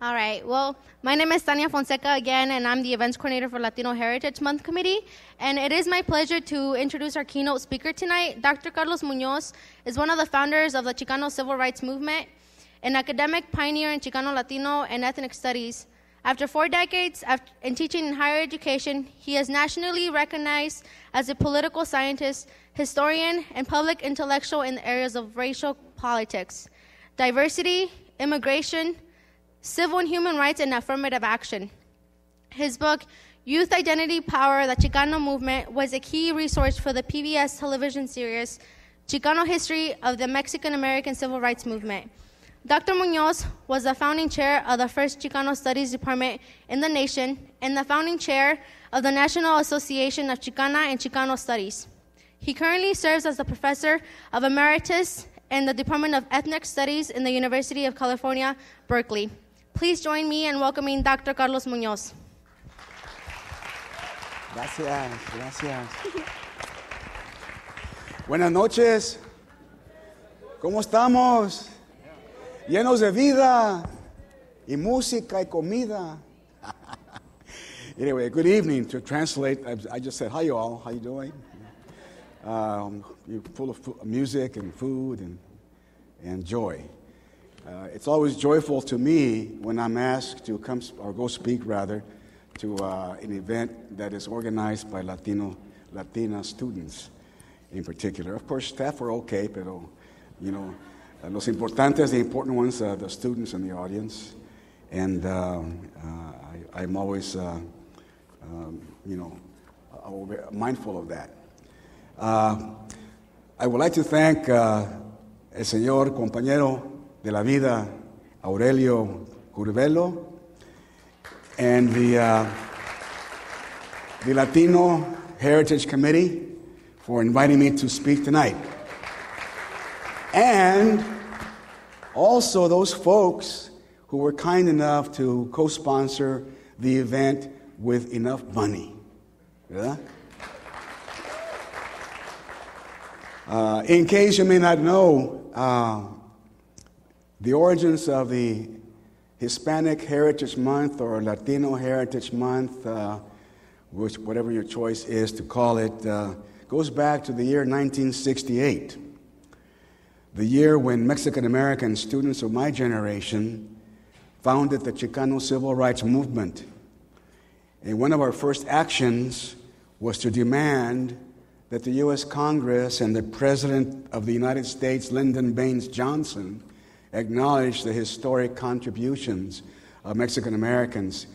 All right. Well, my name is Tania Fonseca again, and I'm the events coordinator for Latino Heritage Month Committee. And it is my pleasure to introduce our keynote speaker tonight. Dr. Carlos Munoz is one of the founders of the Chicano Civil Rights Movement, an academic pioneer in Chicano Latino and ethnic studies. After four decades in teaching in higher education, he is nationally recognized as a political scientist, historian, and public intellectual in the areas of racial politics, diversity, immigration, civil and human rights, and affirmative action. His book, Youth Identity Power, the Chicano Movement, was a key resource for the PBS television series, Chicano History of the Mexican American Civil Rights Movement. Dr. Munoz was the founding chair of the first Chicano Studies Department in the nation and the founding chair of the National Association of Chicana and Chicano Studies. He currently serves as the professor of emeritus in the Department of Ethnic Studies in the University of California, Berkeley. Please join me in welcoming Dr. Carlos Munoz. Gracias, gracias. Buenas noches. ¿Cómo estamos? Llenos de vida y música y comida. anyway, good evening. To translate, I just said, hi, you all. How you doing? Um, you're full of music and food and, and joy. Uh, it's always joyful to me when I'm asked to come or go speak rather to uh, an event that is organized by Latino Latina students in particular. Of course, staff are okay, but you know, uh, los importantes, the important ones, uh, the students in the audience, and uh, I, am always, um, you know, mindful of that. I would like to thank el señor compañero de la vida, Aurelio Curvelo, and the, uh, the Latino Heritage Committee for inviting me to speak tonight. And also those folks who were kind enough to co sponsor the event with enough money. Yeah? Uh, in case you may not know, uh, the origins of the Hispanic Heritage Month or Latino Heritage Month, uh, which whatever your choice is to call it, uh, goes back to the year 1968, the year when Mexican American students of my generation founded the Chicano Civil Rights Movement. And one of our first actions was to demand that the U.S. Congress and the President of the United States, Lyndon Baines Johnson, acknowledge the historic contributions of Mexican Americans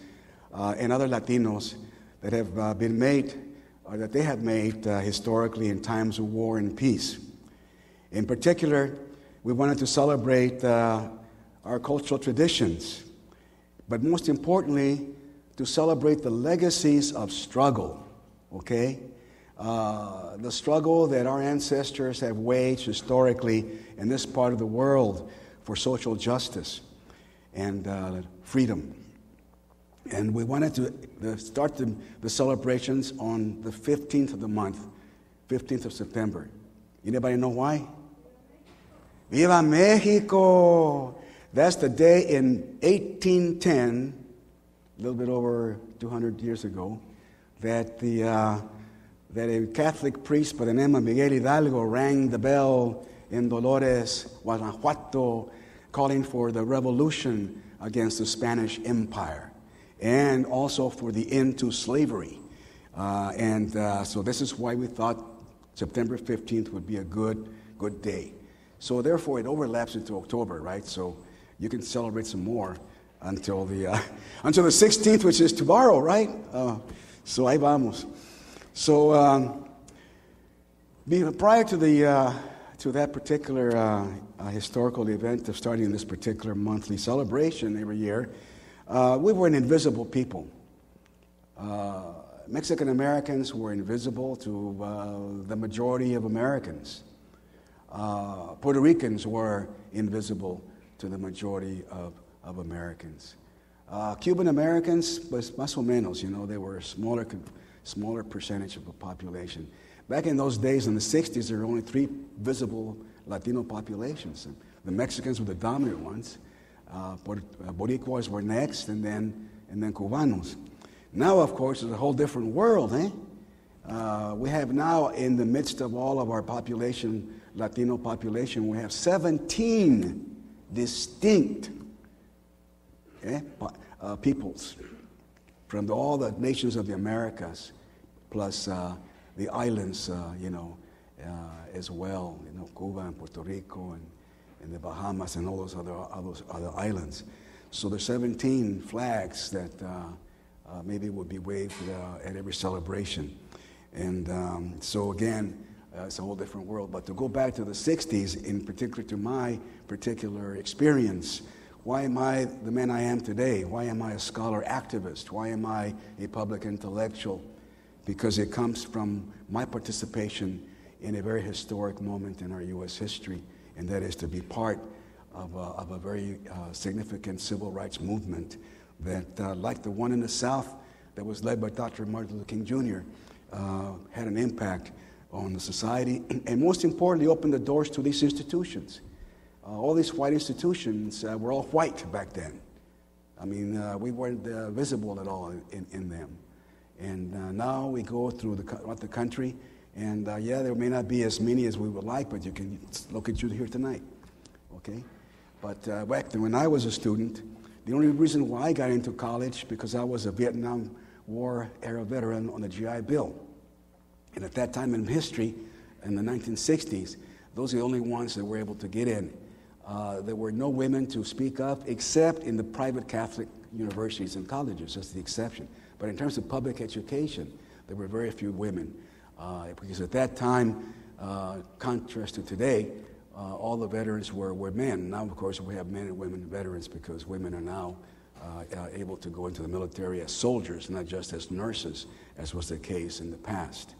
uh, and other Latinos that have uh, been made or that they have made uh, historically in times of war and peace. In particular, we wanted to celebrate uh, our cultural traditions, but most importantly, to celebrate the legacies of struggle, okay? Uh, the struggle that our ancestors have waged historically in this part of the world for social justice and uh, freedom. And we wanted to start the, the, celebrations on the 15th of the month, 15th of September. Anybody know why? Viva Mexico! That's the day in 1810, a little bit over 200 years ago, that, the, uh, that a Catholic priest by the name of Miguel Hidalgo rang the bell in Dolores, Guanajuato, calling for the revolution against the Spanish Empire and also for the end to slavery. Uh, and uh, so this is why we thought September 15th would be a good, good day. So therefore, it overlaps into October, right? So you can celebrate some more until the, uh, until the 16th, which is tomorrow, right? Uh, so ahí vamos. So um, prior to the uh, to that particular uh, uh, historical event of starting this particular monthly celebration every year, uh, we were an invisible people. Uh, Mexican Americans were invisible to uh, the majority of Americans. Uh, Puerto Ricans were invisible to the majority of, of Americans. Cuban Americans was más o menos, you know, they were a smaller, smaller percentage of the population. Back in those days, in the 60s, there were only three visible Latino populations. The Mexicans were the dominant ones, Uh, Boricuas were next, and then, and then Cubanos. Now, of course, it's a whole different world, eh? Uh, we have now, in the midst of all of our population, Latino population, we have 17 distinct eh, uh, peoples from all the nations of the Americas, plus uh, the islands, uh, you know, uh, as well, you know, Cuba and Puerto Rico and, and the Bahamas and all those other, other, islands. So there's 17 flags that uh, maybe would be waved at every celebration. And um, so again, uh, it's a whole different world. But to go back to the 60s, in particular to my particular experience, why am I the man I am today? Why am I a scholar activist? Why am I a public intellectual? Because it comes from my participation in a very historic moment in our U.S. history, and that is to be part of a, of a very uh, significant civil rights movement that, uh, like the one in the South that was led by Dr. Martin Luther King Jr., uh, had an impact on the society, and most importantly, opened the doors to these institutions. Uh, all these white institutions uh, were all white back then. I mean, uh, we weren't visible at all in, in them. And uh, now we go through the, the country, and uh, yeah, there may not be as many as we would like, but you can look at you here tonight. Okay? But back then, when I was a student, the only reason why I got into college because I was a Vietnam War era veteran on the GI Bill. And at that time in history, in the 1960s, those are the only ones that were able to get in. Uh, there were no women to speak of except in the private Catholic universities and colleges. That's the exception. But in terms of public education, there were very few women. Uh, because at that time, uh, contrast to today, uh, all the veterans were, were men. Now, of course, we have men and women veterans because women are now uh, uh, able to go into the military as soldiers, not just as nurses, as was the case in the past.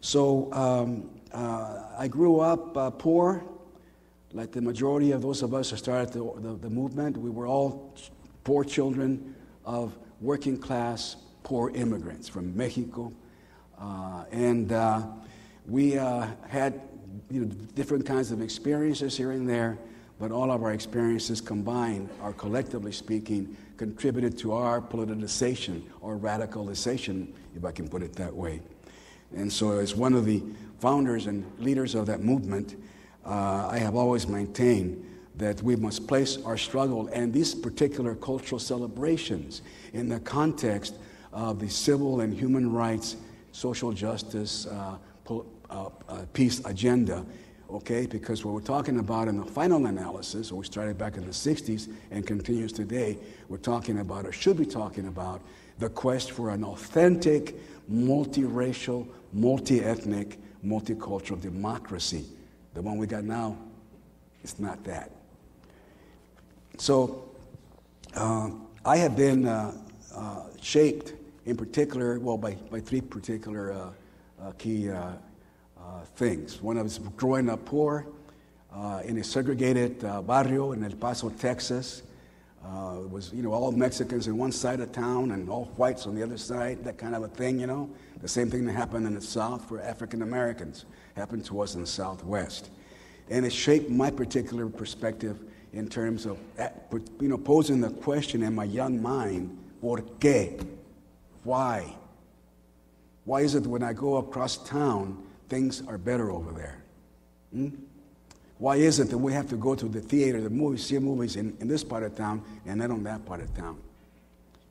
So um, uh, I grew up poor, like the majority of those of us who started the, the, the movement. We were all poor children of working class, poor immigrants from Mexico. Uh, and uh, we uh, had you know, different kinds of experiences here and there, but all of our experiences combined are collectively speaking contributed to our politicization or radicalization, if I can put it that way. And so, as one of the founders and leaders of that movement, uh, I have always maintained that we must place our struggle and these particular cultural celebrations in the context of the civil and human rights, social justice, uh, uh, uh peace agenda. Okay, because what we're talking about in the final analysis, we started back in the 60s and continues today, we're talking about, or should be talking about, the quest for an authentic, multiracial, multi ethnic, multicultural democracy. The one we got now is not that. So uh, I have been uh, uh, shaped in particular, well, by, by three particular uh, uh, key uh, things. One of them growing up poor in a segregated barrio in El Paso, Texas. It was, you know, all Mexicans in one side of town and all whites on the other side, that kind of a thing, you know. The same thing that happened in the South for African Americans happened to us in the Southwest. And it shaped my particular perspective in terms of, eh, you know, posing the question in my young mind, ¿por qué? Why? Why is it when I go across town, things are better over there? Hmm? Why is it that we have to go to the theater, the movies, see movies in, in this part of town and not on that part of town?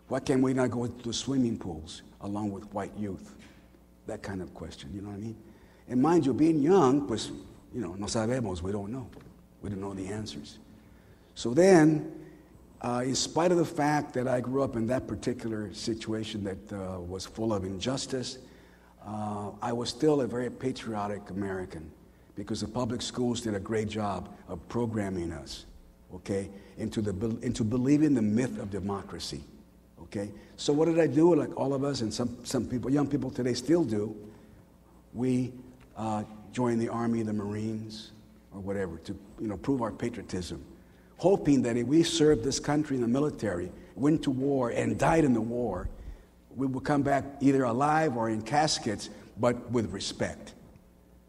Why can't we not go to swimming pools along with white youth? That kind of question, you know what I mean? And mind you, being young, pues, you know, no sabemos, we don't know. We don't know the answers. So then, uh, in spite of the fact that I grew up in that particular situation that uh, was full of injustice, uh, I was still a very patriotic American because the public schools did a great job of programming us, okay, into, the, into believing the myth of democracy, okay? So what did I do, like all of us and some, some people, young people today still do? We uh, joined the Army, the Marines, or whatever, to, you know, prove our patriotism, hoping that if we served this country in the military, went to war, and died in the war, we would come back either alive or in caskets, but with respect,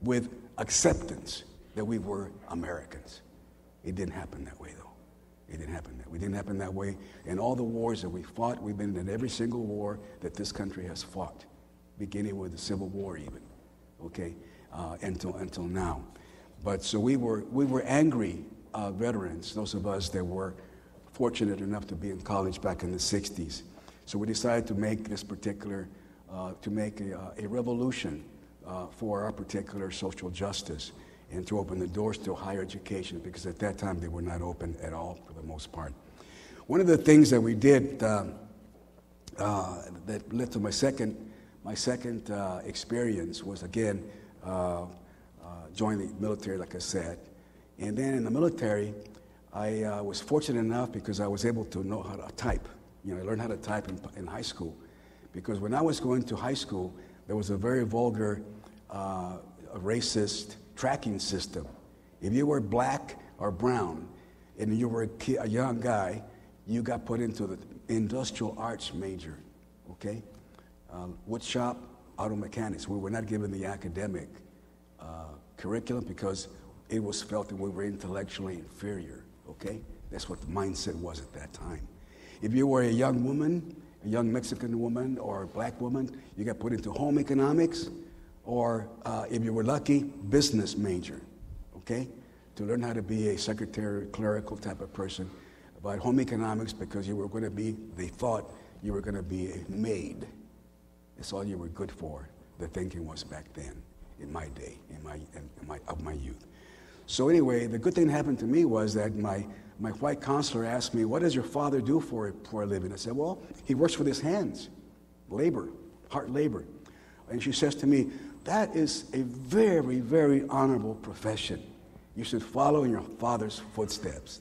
with acceptance that we were Americans. It didn't happen that way, though. It didn't happen that. We didn't happen that way. In all the wars that we fought, we've been in every single war that this country has fought, beginning with the Civil War, even. Okay, uh, until until now. But so we were we were angry uh, veterans, those of us that were fortunate enough to be in college back in the '60s. So we decided to make this particular uh, to make a, uh, a revolution uh, for our particular social justice and to open the doors to higher education because at that time they were not open at all for the most part. One of the things that we did uh, uh, that led to my second, my second uh, experience was again uh, uh, join the military, like I said. And then in the military, I uh, was fortunate enough because I was able to know how to type. You know, I learned how to type in, in high school. Because when I was going to high school, there was a very vulgar, racist tracking system. If you were black or brown and you were a, a young guy, you got put into the industrial arts major, okay? Uh, wood shop, auto mechanics. We were not given the academic uh, curriculum because it was felt that we were intellectually inferior, okay? That's what the mindset was at that time. If you were a young woman, a young Mexican woman or a black woman, you got put into home economics, or uh, if you were lucky, business major, okay? To learn how to be a secretary, clerical type of person. But home economics, because you were going to be, they thought you were going to be a maid. That's all you were good for. The thinking was back then, in my day, in my, in my, of my youth. So anyway, the good thing that happened to me was that my, my white counselor asked me, what does your father do for, for a living? I said, well, he works with his hands, labor, hard labor. And she says to me, that is a very, very honorable profession. You should follow in your father's footsteps.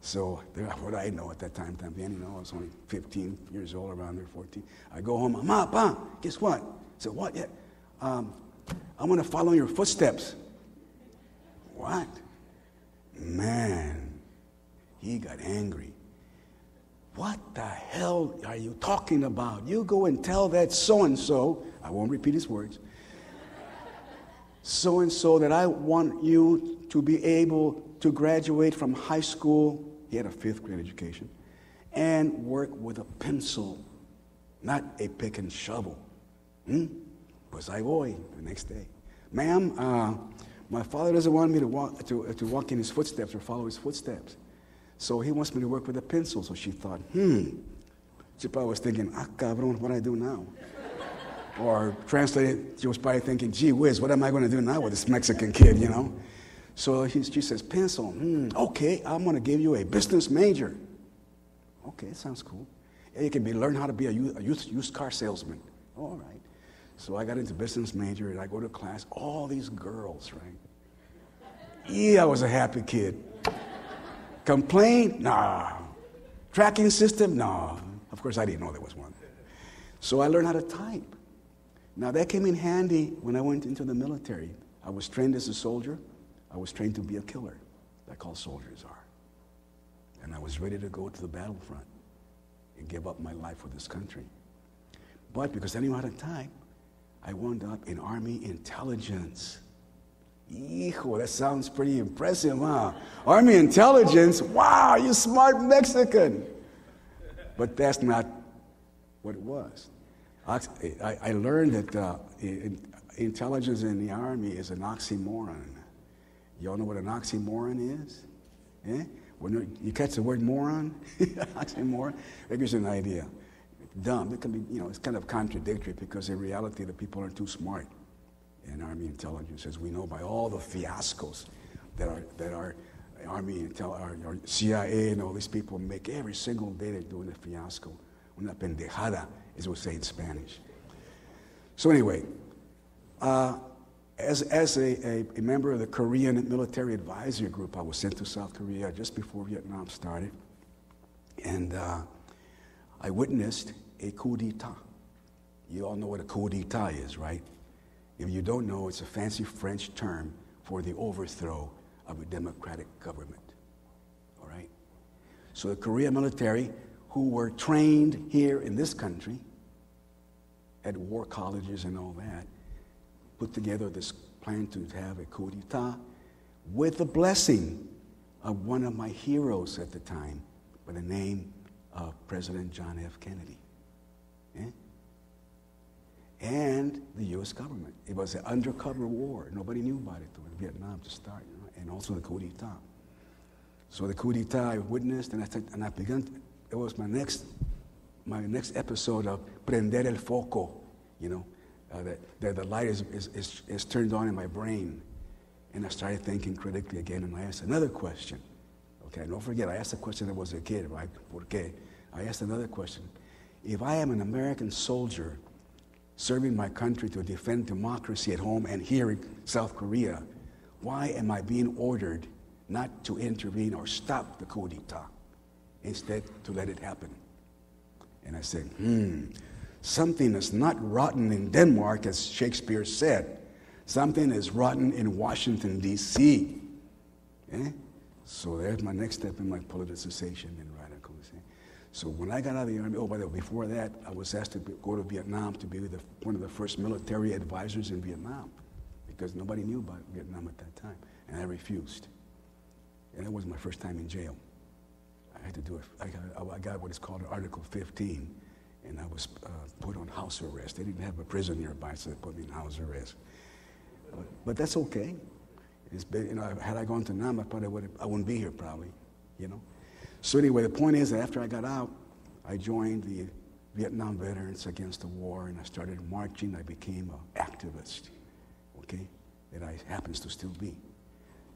So what I know at that time, también, you know, I was only 15 years old, around there, 14. I go home, Mama, Pa, guess what? I said, what? Yeah, um, I'm going to follow in your footsteps. What? Man, he got angry. What the hell are you talking about? You go and tell that so and so, I won't repeat his words, so and so that I want you to be able to graduate from high school. He had a fifth grade education and work with a pencil, not a pick and shovel. Hmm? Pues I voy the next day. Ma'am, uh, my father doesn't want me to walk, to, to walk in his footsteps or follow his footsteps. So he wants me to work with a pencil. So she thought, hmm. She probably was thinking, ah, cabrón, what do I do now? Or translated, she was probably thinking, gee whiz, what am I going to do now with this Mexican kid, you know? So he, she says, pencil, hmm, okay, I'm going to give you a business major. Okay, sounds cool. Yeah, you can be, learn how to be a, youth, a used, used car salesman. All right. So I got into business major and I go to class, all these girls, right? Yeah, I was a happy kid. Complain? Nah. Tracking system? Nah. Of course, I didn't know there was one. So I learned how to type. Now, that came in handy when I went into the military. I was trained as a soldier, I was trained to be a killer, like all soldiers are. And I was ready to go to the battlefront and give up my life for this country. But because I knew how to type, I wound up in Army intelligence. Hijo, that sounds pretty impressive, huh? Army intelligence? Wow, you smart Mexican. But that's not what it was. I, I learned that uh, intelligence in the Army is an oxymoron. Y'all know what an oxymoron is? Eh? When you catch the word moron, oxymoron, that gives you an idea. Dumb. It can be, you know, it's kind of contradictory because in reality the people are too smart in Army intelligence, as we know by all the fiascos that are that are Army intel, our, our CIA and all these people make every single day they're doing a fiasco. Una pendejada as we say in Spanish. So, anyway, uh, as, as a, a, a, member of the Korean Military Advisory Group, I was sent to South Korea just before Vietnam started. And uh, I witnessed a coup d'etat. You all know what a coup d'etat is, right? If you don't know, it's a fancy French term for the overthrow of a democratic government. All right? So the Korean military who were trained here in this country at war colleges and all that, put together this plan to have a coup d'etat with the blessing of one of my heroes at the time by the name of President John F. Kennedy. Eh? And the U.S. government. It was an undercover war. Nobody knew about it in Vietnam to start, you know, and also the coup d'etat. So the coup d'etat I witnessed, and I, th- and I began, to, it was my next, my next episode of Prender el Foco, you know, uh, that, that the light is, is, is, is turned on in my brain. And I started thinking critically again, and I asked another question. Okay, don't forget, I asked a question that was a kid, right? ¿Por qué? I asked another question. If I am an American soldier serving my country to defend democracy at home and here in South Korea, why am I being ordered not to intervene or stop the coup d'etat, instead to let it happen? And I said, hmm, something is not rotten in Denmark, as Shakespeare said. Something is rotten in Washington, D.C. Eh? So there's my next step in my politicization and. So when I got out of the army, oh, by the way, before that, I was asked to go to Vietnam to be the, one of the first military advisors in Vietnam because nobody knew about Vietnam at that time, and I refused. And that was my first time in jail. I had to do it. I got, I got what is called Article 15, and I was uh, put on house arrest. They didn't have a prison nearby, so they put me in house arrest. But, but that's okay. It's been, you know, had I gone to Nam, I probably would I wouldn't be here probably, you know. So anyway, the point is that after I got out, I joined the Vietnam Veterans Against the War, and I started marching. I became an activist, okay, that I happens to still be.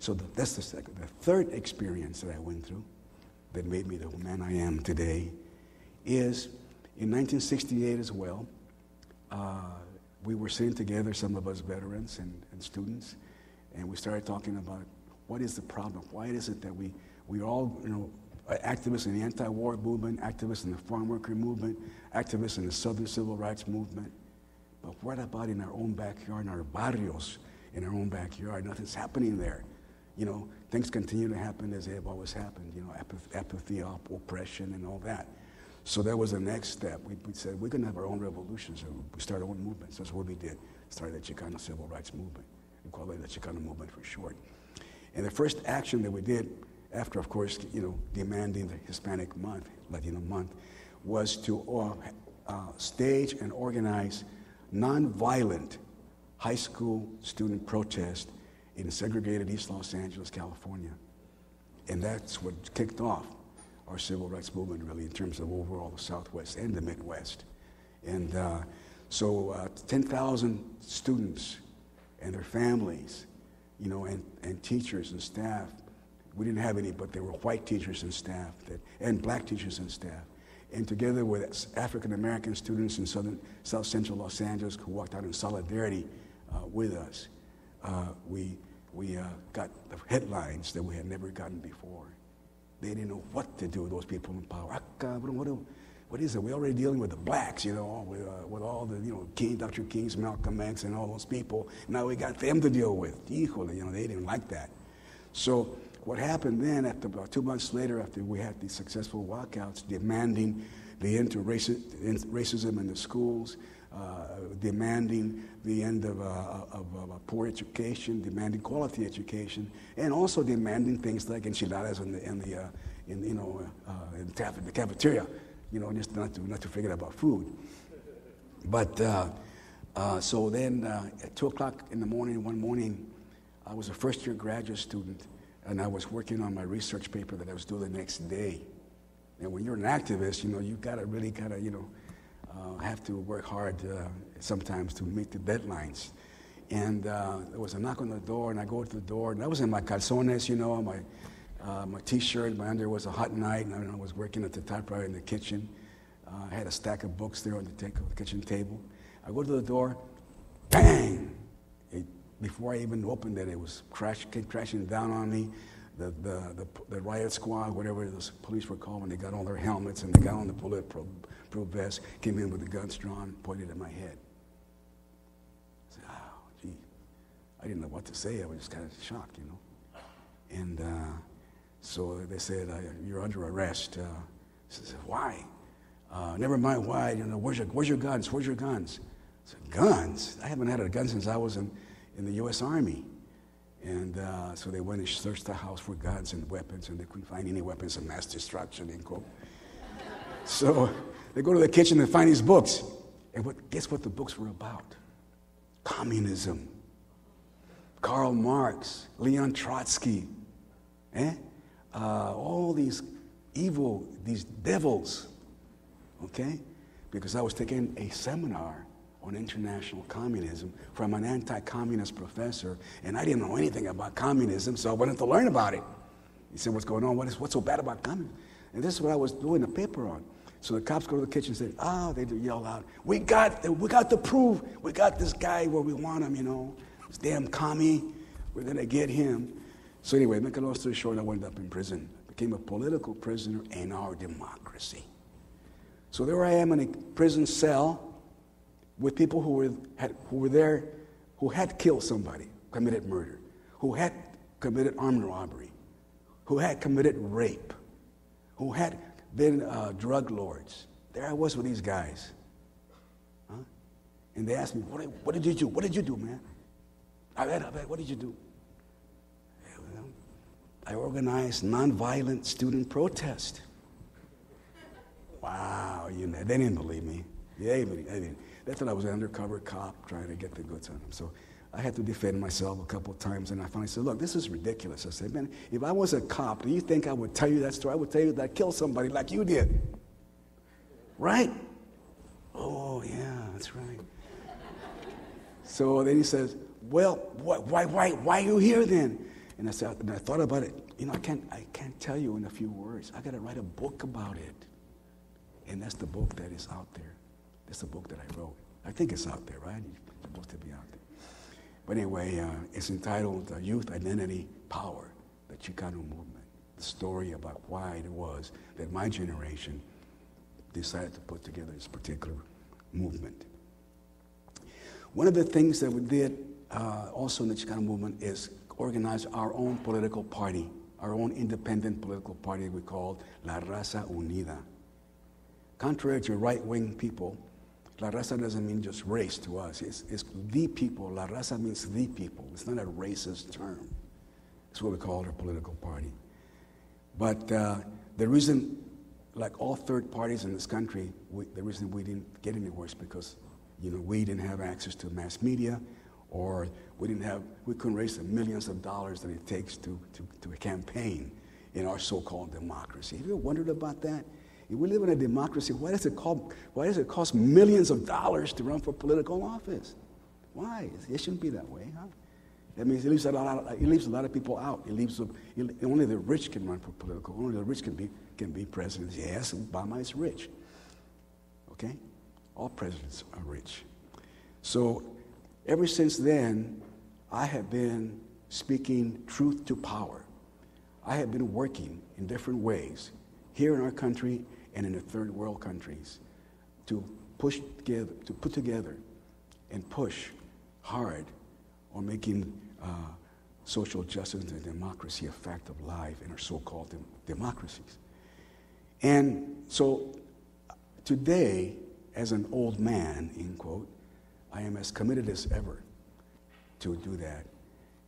So the, that's the second. The third experience that I went through that made me the man I am today is in 1968 as well. Uh, we were sitting together, some of us veterans and, and students, and we started talking about what is the problem? Why is it that we, we all, you know, activists in the anti-war movement, activists in the farm worker movement, activists in the Southern Civil Rights movement, but what about in our own backyard, in our barrios, in our own backyard? Nothing's happening there. You know, things continue to happen as they have always happened, you know, apathy, oppression, and all that. So that was the next step. We, we said, we're going to have our own revolution. So we started our own movements. That's what we did. Started the Chicano Civil Rights Movement. We call it the Chicano Movement for short. And the first action that we did after, of course, you know, demanding the Hispanic month, Latino month, was to uh, uh, stage and organize nonviolent high school student protest in segregated East Los Angeles, California. And that's what kicked off our civil rights movement, really, in terms of overall the Southwest and the Midwest. And uh, so uh, 10,000 students and their families, you know, and, and teachers and staff. We didn't have any, but there were white teachers and staff that, and black teachers and staff. And together with African American students in southern, South Central Los Angeles who walked out in solidarity uh, with us, uh, we, we uh, got the headlines that we had never gotten before. They didn't know what to do with those people in power. Ah, what, is it? We're already dealing with the blacks, you know, with, uh, with all the, you know, King, Dr. King's, Malcolm X, and all those people. Now we got them to deal with. Híjole, you know, they didn't like that. So what happened then, after about two months later, after we had these successful walkouts demanding the end to racism in the schools, uh, demanding the end of, uh, of, of, poor education, demanding quality education, and also demanding things like enchiladas in the, in the uh, in, you know, uh, in the cafeteria you know, just not to, not to forget about food. But uh, uh, so then uh, at 2 o'clock in the morning, one morning, I was a first year graduate student and I was working on my research paper that I was due the next day. And when you're an activist, you know, you gotta really kind of, you know, uh, have to work hard uh, sometimes to meet the deadlines. And uh, there was a knock on the door, and I go to the door, and I was in my calzones, you know, my uh, my t-shirt, my under was a hot night, and I was working at the typewriter in the kitchen. Uh, I had a stack of books there on the, t- the kitchen table. I go to the door, bang! Before I even opened it, it was crash, came crashing down on me. The, the, the, the, riot squad, whatever the police were called, when they got on their helmets and they got on the bulletproof vest, came in with the guns drawn, pointed at my head. I said, oh, gee. I didn't know what to say. I was just kind of shocked, you know. And uh, so they said, uh, You're under arrest. Uh, I said, Why? Uh, never mind why. You know, where's your, where's your guns? Where's your guns? I said, Guns? I haven't had a gun since I was in, in the U.S. Army. And uh, so they went and searched the house for guns and weapons, and they couldn't find any weapons of mass destruction, end quote. so they go to the kitchen and find these books. And what, guess what the books were about? Communism. Karl Marx, Leon Trotsky, eh? Uh, all these evil, these devils, okay? Because I was taking a seminar on international communism from an anti communist professor, and I didn't know anything about communism, so I wanted to learn about it. He said, What's going on? What is, what's so bad about communism? And this is what I was doing a paper on. So the cops go to the kitchen and say, Ah, oh, they yell out, We got, we got the proof. We got this guy where we want him, you know. This damn commie. We're going to get him. So, anyway, make a long story short, I wound up in prison. Became a political prisoner in our democracy. So there I am in a prison cell with people who were, had, who were there who had killed somebody, committed murder, who had committed armed robbery, who had committed rape, who had been uh, drug lords. There I was with these guys. Huh? And they asked me, what did, what did you do? What did you do, man? I bet, I bet, what did you do? I organized nonviolent student protest. Wow, you know, they didn't believe me. Yeah, I mean, they thought I was an undercover cop trying to get the goods on them. So I had to defend myself a couple of times, and I finally said, Look, this is ridiculous. I said, Man, if I was a cop, do you think I would tell you that story? I would tell you that I killed somebody like you did. Right? Oh, yeah, that's right. so then he says, Well, why, why, why are you here then? And I said, and I thought about it. You know, I can't, I can't tell you in a few words. I got to write a book about it. And that's the book that is out there. That's the book that I wrote. I think it's out there, right? It's supposed to be out there. But anyway, uh, it's entitled uh, Youth Identity Power, the Chicano Movement. The story about why it was that my generation decided to put together this particular movement. One of the things that we did uh, also in the Chicano movement is organize our own political party, our own independent political party we called La Raza Unida. Contrary to right wing people, La raza doesn't mean just race to us. It's, it's the people. La raza means the people. It's not a racist term. It's what we call our political party. But uh, the reason, like all third parties in this country, we, the reason we didn't get anywhere is because, you know, we didn't have access to mass media, or we didn't have, we couldn't raise the millions of dollars that it takes to, to, to campaign in our so-called democracy. Have you ever wondered about that? If we live in a democracy, why does it cost, why does it cost millions of dollars to run for political office? Why? It shouldn't be that way, huh? That means it leaves a lot of, it leaves a lot of people out. It leaves it, only the rich can run for political. Only the rich can be can be presidents. Yes, Obama is rich. Okay, all presidents are rich. So ever since then, I have been speaking truth to power. I have been working in different ways here in our country and in the third world countries to push together, to put together and push hard on making uh, social justice and democracy a fact of life in our so-called dem- democracies. And so today, as an old man, in quote, I am as committed as ever to do that.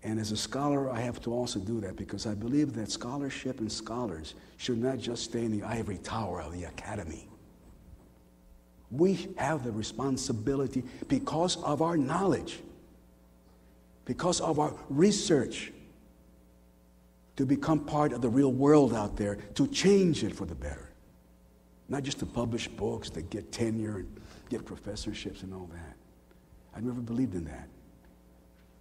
And as a scholar, I have to also do that because I believe that scholarship and scholars should not just stay in the ivory tower of the academy. We have the responsibility because of our knowledge, because of our research, to become part of the real world out there, to change it for the better. Not just to publish books to get tenure and get professorships and all that. I never believed in that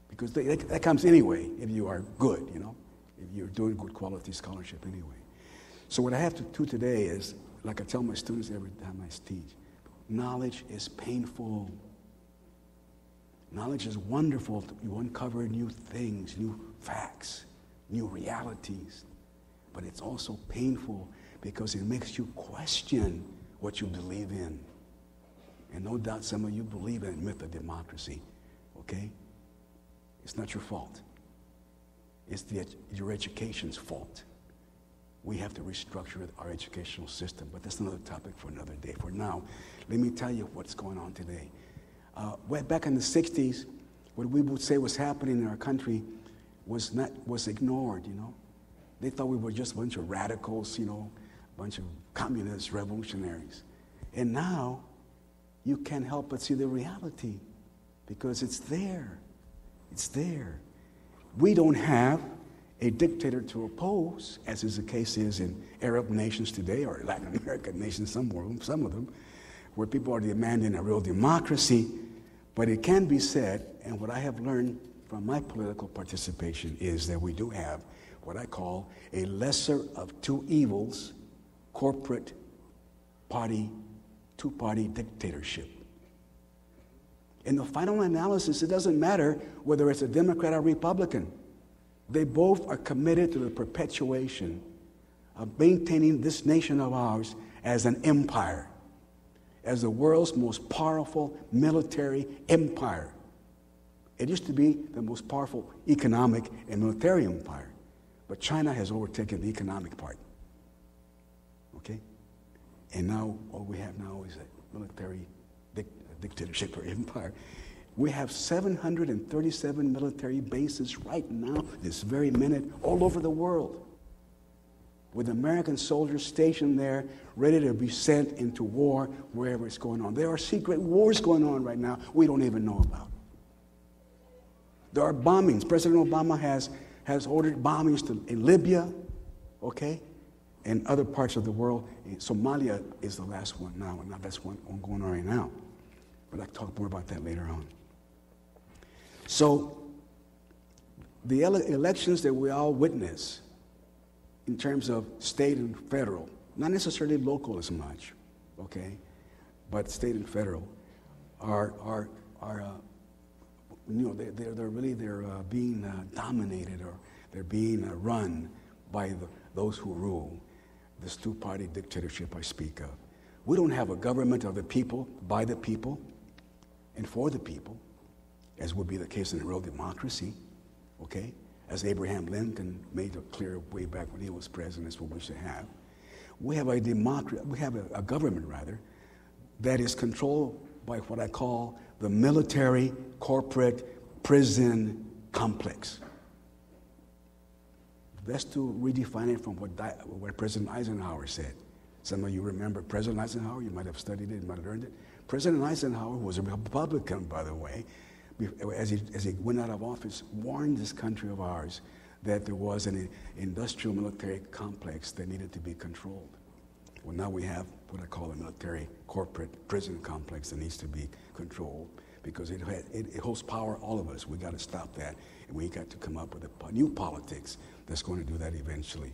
because they, that comes anyway if you are good, you know, if you're doing good quality scholarship anyway. So what I have to do today is, like I tell my students every time I teach, knowledge is painful. Knowledge is wonderful. You uncover new things, new facts, new realities. But it's also painful because it makes you question what you believe in. And no doubt some of you believe in myth of democracy, okay? It's not your fault. It's the, your education's fault. We have to restructure our educational system, but that's another topic for another day. For now, let me tell you what's going on today. Uh, back in the 60s, what we would say was happening in our country, was, not, was ignored, you know. They thought we were just a bunch of radicals, you know, a bunch of communist revolutionaries. And now you can't help but see the reality because it's there. It's there. We don't have a dictator to oppose, as is the case is in Arab nations today or Latin American nations, some, some of them, where people are demanding a real democracy. But it can be said, and what I have learned from my political participation is that we do have what I call a lesser of two evils corporate party, two party dictatorship. In the final analysis, it doesn't matter whether it's a Democrat or Republican. They both are committed to the perpetuation of maintaining this nation of ours as an empire, as the world's most powerful military empire. It used to be the most powerful economic and military empire, but China has overtaken the economic part. Okay? And now, all we have now is a military dictatorship or empire. We have 737 military bases right now, this very minute, all over the world, with American soldiers stationed there, ready to be sent into war wherever it's going on. There are secret wars going on right now we don't even know about. There are bombings. President Obama has, has ordered bombings to, in Libya, okay, and other parts of the world. Somalia is the last one now, and that's one going on right now. But I'll talk more about that later on. So, the ele- elections that we all witness in terms of state and federal, not necessarily local as much, okay, but state and federal, are, are, are uh, you know, they're, they're, they're really they're uh, being uh, dominated or they're being uh, run by the, those who rule, this two-party dictatorship I speak of. We don't have a government of the people, by the people, and for the people as would be the case in a real democracy, okay? As Abraham Lincoln made it clear way back when he was president, is what we should have. We have a democracy, we have a, a government rather, that is controlled by what I call the military corporate prison complex. Best to redefine it from what, what President Eisenhower said. Some of you remember President Eisenhower, you might have studied it, you might have learned it. President Eisenhower was a Republican, by the way, as he, as he went out of office, warned this country of ours that there was an industrial military complex that needed to be controlled. Well, now we have what I call a military corporate prison complex that needs to be controlled because it, it, it holds power, all of us. We got to stop that. And we got to come up with a new politics that's going to do that eventually.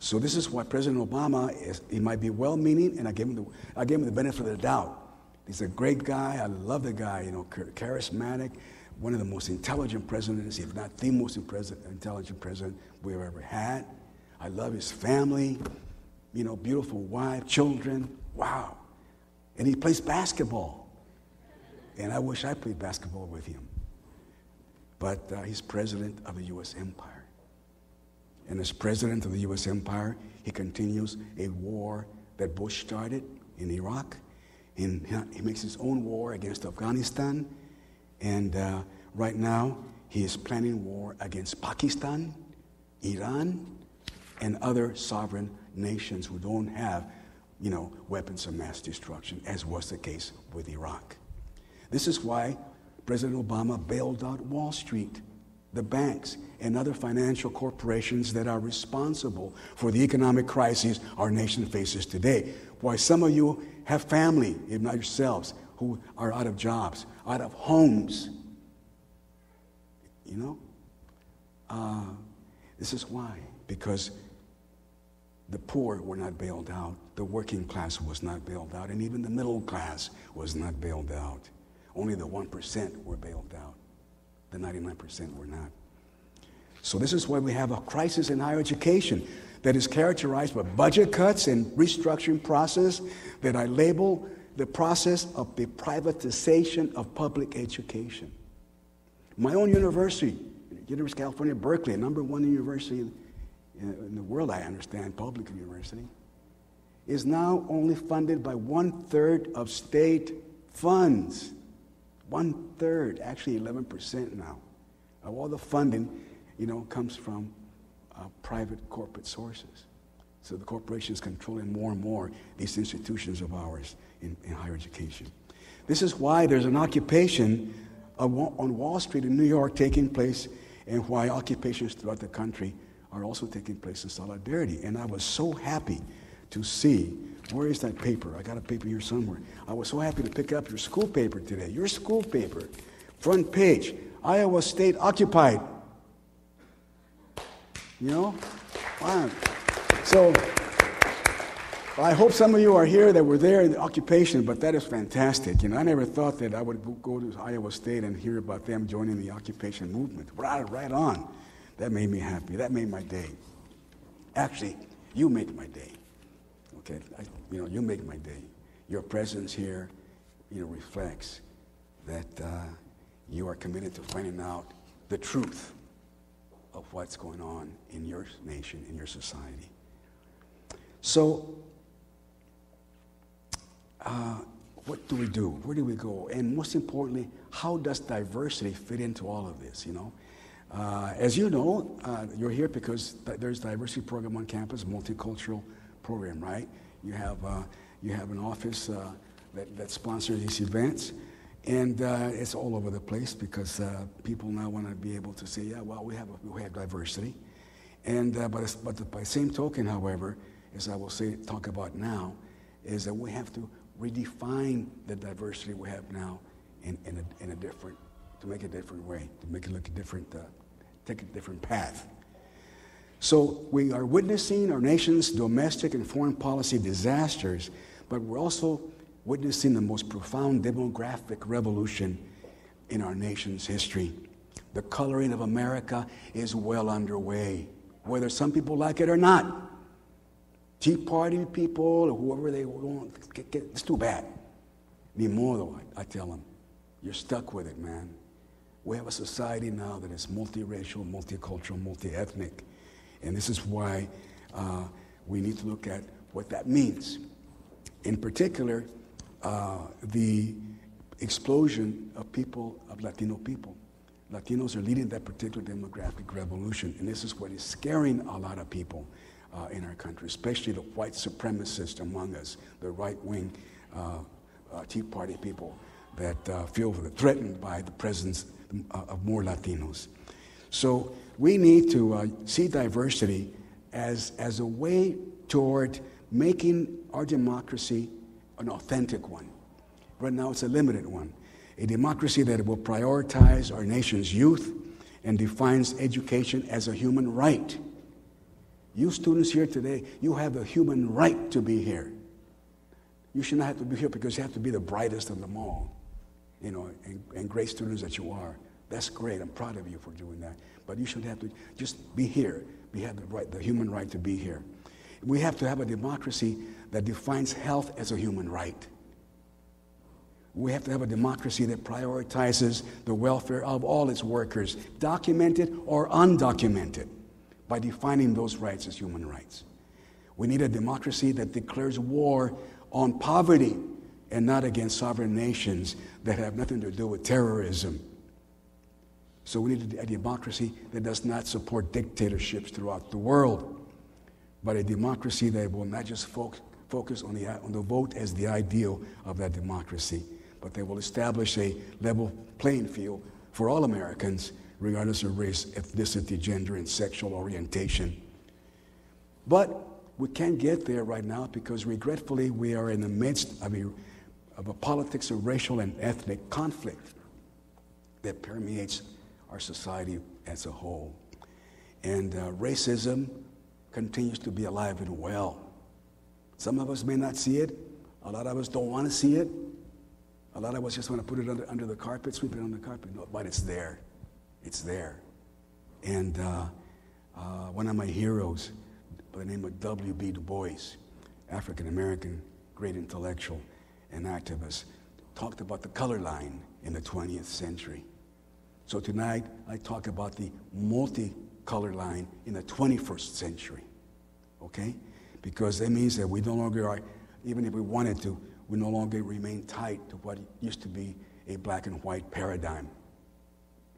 So this is why President Obama is, he might be well-meaning, and I gave him the, I gave him the benefit of the doubt. He's a great guy. I love the guy, you know, charismatic, one of the most intelligent presidents, if not the most intelligent president we've ever had. I love his family, you know, beautiful wife, children. Wow. And he plays basketball. And I wish I played basketball with him. But uh, he's president of the U.S. empire. And as president of the U.S. empire, he continues a war that Bush started in Iraq in, he makes his own war against Afghanistan. And uh, right now, he is planning war against Pakistan, Iran, and other sovereign nations who don't have, you know, weapons of mass destruction, as was the case with Iraq. This is why President Obama bailed out Wall Street, the banks, and other financial corporations that are responsible for the economic crises our nation faces today. Why some of you have family, if not yourselves, who are out of jobs, out of homes. You know? Uh, this is why. Because the poor were not bailed out, the working class was not bailed out, and even the middle class was not bailed out. Only the 1% were bailed out, the 99% were not. So, this is why we have a crisis in higher education that is characterized by budget cuts and restructuring process that I label the process of the privatization of public education. My own university, University of California, Berkeley, number one university in, the world, I understand, public university, is now only funded by one third of state funds. One third, actually 11% now, of all the funding you know, comes from uh, private corporate sources. So the corporations controlling more and more these institutions of ours in, in higher education. This is why there's an occupation on Wall Street in New York taking place, and why occupations throughout the country are also taking place in solidarity. And I was so happy to see where is that paper? I got a paper here somewhere. I was so happy to pick up your school paper today. Your school paper, front page, Iowa State occupied. You know? Wow. So I hope some of you are here that were there in the occupation, but that is fantastic. You know, I never thought that I would go to Iowa State and hear about them joining the occupation movement. Right, right on. That made me happy. That made my day. Actually, you make my day. Okay, I, you know, you make my day. Your presence here, you know, reflects that uh, you are committed to finding out the truth of what's going on in your nation, in your society. So uh, what do we do? Where do we go? And most importantly, how does diversity fit into all of this? You know, uh, as you know, uh, you're here because th- there's diversity program on campus, multicultural program, right? You have uh, you have an office uh, that, that sponsors these events, and uh, it's all over the place because people now want to be able to say, yeah, well, we have a, we have diversity, and but but by the same token, however, as I will say talk about now, is that we have to redefine the diversity we have now in, in, a, in a different, to make a different way, to make it look different, uh, take a different path. So we are witnessing our nation's domestic and foreign policy disasters, but we're also witnessing the most profound demographic revolution in our nation's history. The coloring of America is well underway, whether some people like it or not. Tea Party people or whoever they want, it's too bad. Ni modo, I, I tell them. You're stuck with it, man. We have a society now that is multiracial, multicultural, multi-ethnic. And this is why uh, we need to look at what that means. In particular, uh, the explosion of people, of Latino people. Latinos are leading that particular demographic revolution, and this is what is scaring a lot of people uh, in our country, especially the white supremacists among us, the right wing uh, uh, Tea Party people that uh, feel threatened by the presence of more Latinos. So we need to uh, see diversity as, as a way toward making our democracy an authentic one. Right now, it's a limited one. A democracy that will prioritize our nation's youth and defines education as a human right you students here today, you have a human right to be here. You should not have to be here because you have to be the brightest of them all, you know, and, and great students that you are. That's great. I'm proud of you for doing that. But you should have to just be here. We have the right, the human right to be here. We have to have a democracy that defines health as a human right. We have to have a democracy that prioritizes the welfare of all its workers, documented or undocumented by defining those rights as human rights. We need a democracy that declares war on poverty and not against sovereign nations that have nothing to do with terrorism. So we need a democracy that does not support dictatorships throughout the world, but a democracy that will not just fo- focus on the, on the vote as the ideal of that democracy, but they will establish a level playing field for all Americans regardless of race, ethnicity, gender, and sexual orientation. But we can't get there right now because regretfully we are in the midst of a, of a politics of racial and ethnic conflict that permeates our society as a whole. And uh, racism continues to be alive and well. Some of us may not see it, a lot of us don't want to see it. A lot of us just want to put it under, under the carpet, sweep it under the carpet, no, but it's there. It's there. And uh, uh, one of my heroes, by the name of W.B. Du Bois, African American great intellectual and activist, talked about the color line in the 20th century. So tonight, I talk about the multicolor line in the 21st century. Okay? Because that means that we no longer are, even if we wanted to, we no longer remain tight to what used to be a black and white paradigm.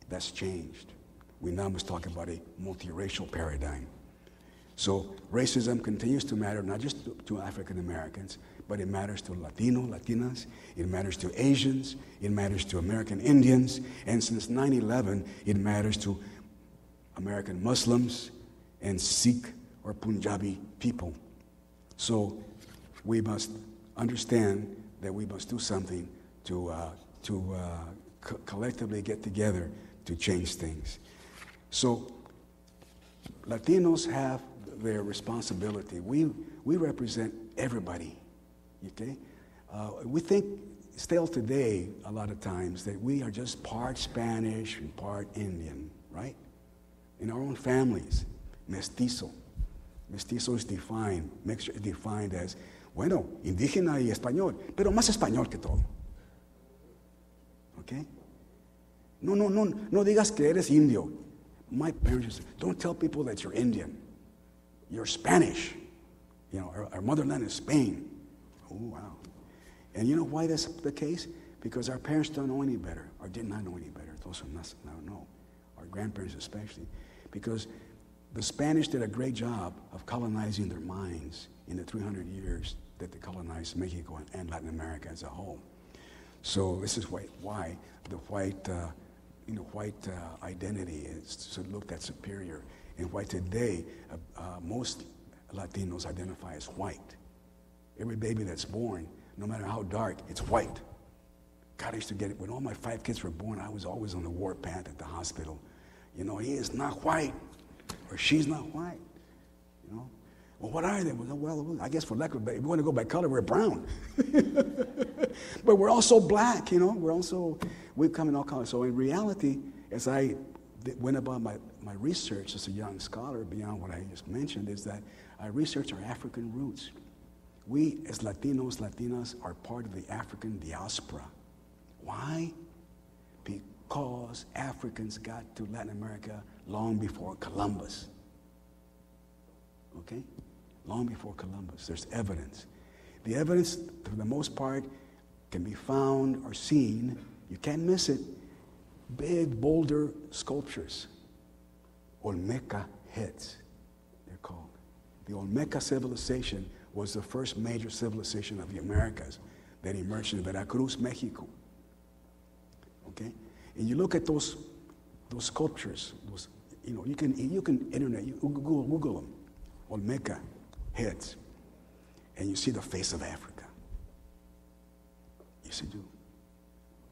That's changed. We now must talk about a multiracial paradigm. So racism continues to matter not just to, to African Americans, but it matters to Latino, Latinas, it matters to Asians, it matters to American Indians, and since 9 11, it matters to American Muslims and Sikh or Punjabi people. So we must understand that we must do something to, uh, to uh, co- collectively get together to change things. So Latinos have their responsibility. We, we represent everybody, okay? Uh, we think still today, a lot of times, that we are just part Spanish and part Indian, right? In our own families, mestizo. Mestizo is defined, mixture is defined as, bueno, indígena y español, pero más español que todo. Okay? No, no, no, no digas que eres indio. My parents said, don't tell people that you're Indian. You're Spanish. You know, our, our motherland is Spain. Oh, wow. And you know why that's the case? Because our parents don't know any better, or did not know any better. Those who not know, our grandparents especially. Because the Spanish did a great job of colonizing their minds in the 300 years that they colonized Mexico and Latin America as a whole. So this is why, why the white, uh, you know, white uh, identity is looked at superior, and why today uh, uh, most Latinos identify as white. Every baby that's born, no matter how dark, it's white. God, I used to get it. When all my five kids were born, I was always on the warpath at the hospital. You know, he is not white or she's not white. You know? Well, what are they? Well, I guess for lack of, if we want to go by color, we're brown. but we're also black, you know. We're also, we come in all colors. So in reality, as I went about my, my research as a young scholar, beyond what I just mentioned, is that I researched our African roots. We, as Latinos, Latinas, are part of the African diaspora. Why? Because Africans got to Latin America long before Columbus. Okay? Long before Columbus. There's evidence. The evidence, for the most part, can be found or seen. You can't miss it. Big boulder sculptures. Olmeca heads, they're called. The Olmeca civilization was the first major civilization of the Americas that emerged in Veracruz, Mexico. Okay? And you look at those, those sculptures, those you know, you can, you can internet, you Google, Google them, Olmeca heads, and you see the face of Africa. Yes, you do.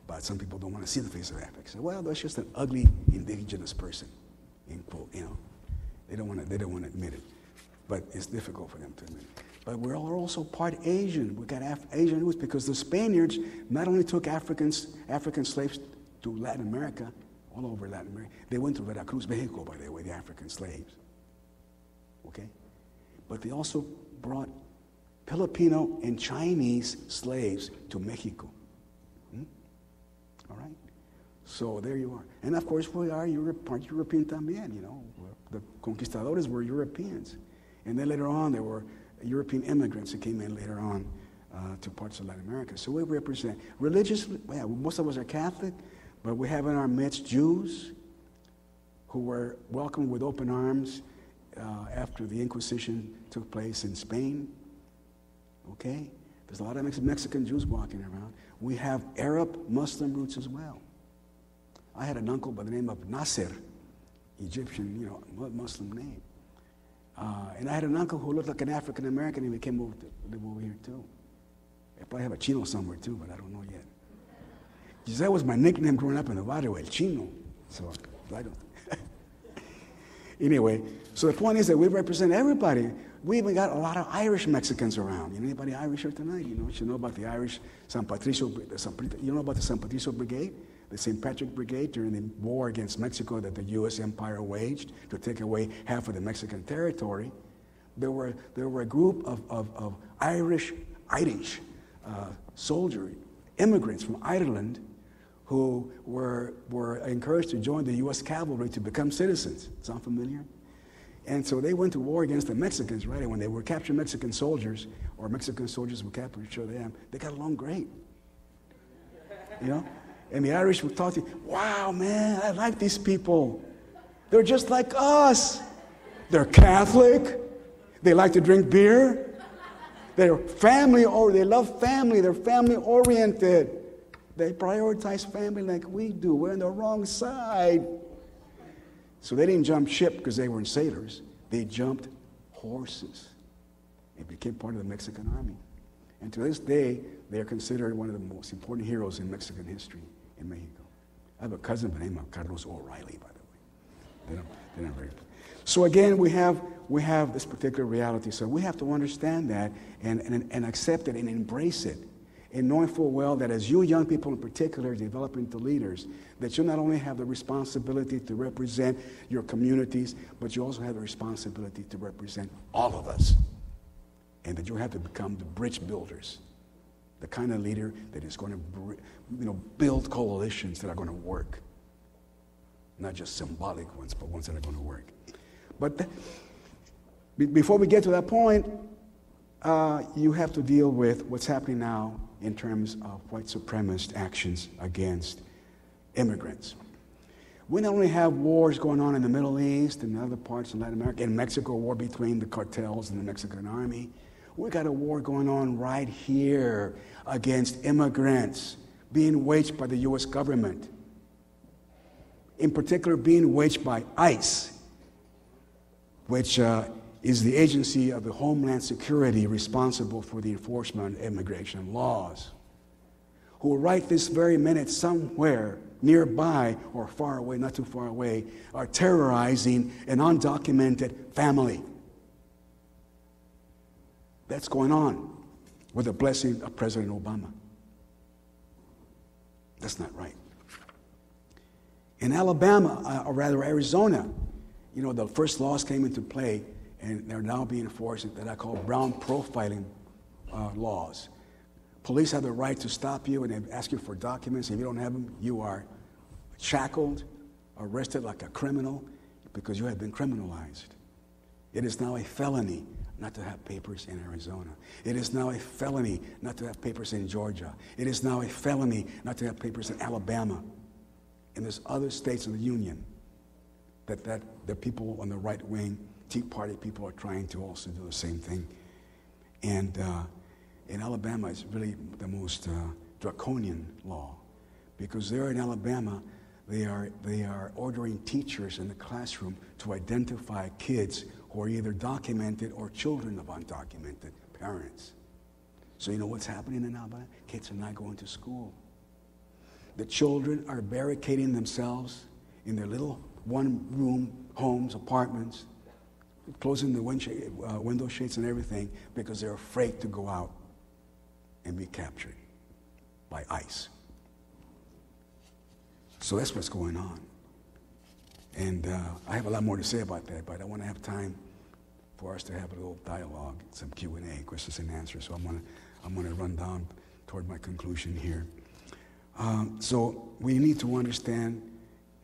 But some people don't want to see the face of Africa. Say, well, that's just an ugly indigenous person. In quote, you know, they don't want to. They don't want to admit it, but it's difficult for them to admit it. But we're also part Asian. We got Af- Asian roots because the Spaniards not only took Africans, African slaves to Latin America, all over Latin America. They went to Veracruz, Mexico, by the way, the African slaves. Okay? But they also brought Filipino and Chinese slaves to Mexico. Hmm? All right? So there you are. And of course, we are Europe, part European también, you know. The conquistadores were Europeans. And then later on, there were European immigrants who came in later on uh, to parts of Latin America. So we represent religiously, well, most of us are Catholic, but we have in our midst Jews who were welcomed with open arms uh, after the Inquisition took place in Spain. Okay? There's a lot of Mexican Jews walking around. We have Arab Muslim roots as well. I had an uncle by the name of Nasser, Egyptian, you know, Muslim name. Uh, and I had an uncle who looked like an African American and he came over to live over here too. I probably have a Chino somewhere too, but I don't know yet. That was my nickname growing up in the barrio, El Chino. So I don't. anyway, so the point is that we represent everybody. We even got a lot of Irish Mexicans around. You know anybody Irish here tonight? You know, you know about the Irish San Patricio, you know about the San Patricio Brigade? The St. Patrick Brigade during the war against Mexico that the U.S. Empire waged to take away half of the Mexican territory. There were, there were a group of, of, of Irish, Irish uh, soldiers, immigrants from Ireland who were, were encouraged to join the U.S. cavalry to become citizens. Sound familiar? And so they went to war against the Mexicans, right? And when they were captured Mexican soldiers, or Mexican soldiers would capture them, they got along great. You know? And the Irish would talk to you, wow, man, I like these people. They're just like us. They're Catholic. They like to drink beer. They're family or they love family. They're family oriented. They prioritize family like we do. We're on the wrong side. So they didn't jump ship because they weren't sailors. They jumped horses. They became part of the Mexican army. And to this day, they are considered one of the most important heroes in Mexican history in Mexico. I have a cousin by the name of Carlos O'Reilly, by the way. They're not, they're not very so again, we have, we have this particular reality. So we have to understand that and, and, and accept it and embrace it. And knowing full well that as you young people in particular develop into leaders, that you not only have the responsibility to represent your communities, but you also have the responsibility to represent all of us. And that you have to become the bridge builders, the kind of leader that is going to you know, build coalitions that are going to work. Not just symbolic ones, but ones that are going to work. But before we get to that point, uh, you have to deal with what's happening now in terms of white supremacist actions against immigrants. We not only have wars going on in the Middle East and other parts of Latin America, in Mexico, a war between the cartels and the Mexican army. We got a war going on right here against immigrants being waged by the U.S. government. In particular, being waged by ICE, which uh, is the agency of the Homeland Security responsible for the enforcement of immigration laws, who right this very minute somewhere nearby or far away, not too far away, are terrorizing an undocumented family. That's going on with the blessing of President Obama. That's not right. In Alabama, uh, or rather Arizona, you know, the first laws came into play, and they're now being enforced that I call brown profiling uh, laws. Police have the right to stop you and they ask you for documents. If you don't have them, you are shackled, arrested like a criminal because you have been criminalized. It is now a felony not to have papers in Arizona. It is now a felony not to have papers in Georgia. It is now a felony not to have papers in Alabama. And there's other states in the union that, that the people on the right wing, Tea Party people, are trying to also do the same thing. And uh, in Alabama, it's really the most uh, draconian law because there in Alabama, they are, they are ordering teachers in the classroom to identify kids who are either documented or children of undocumented parents. So, you know what's happening in Alabama? Kids are not going to school. The children are barricading themselves in their little one room homes, apartments, closing the uh, window shades and everything because they're afraid to go out and be captured by ICE. So that's what's going on. And uh, I have a lot more to say about that, but I want to have time for us to have a little dialogue, some Q&A, questions and answers. So I'm going to I'm to run down toward my conclusion here. Um, so we need to understand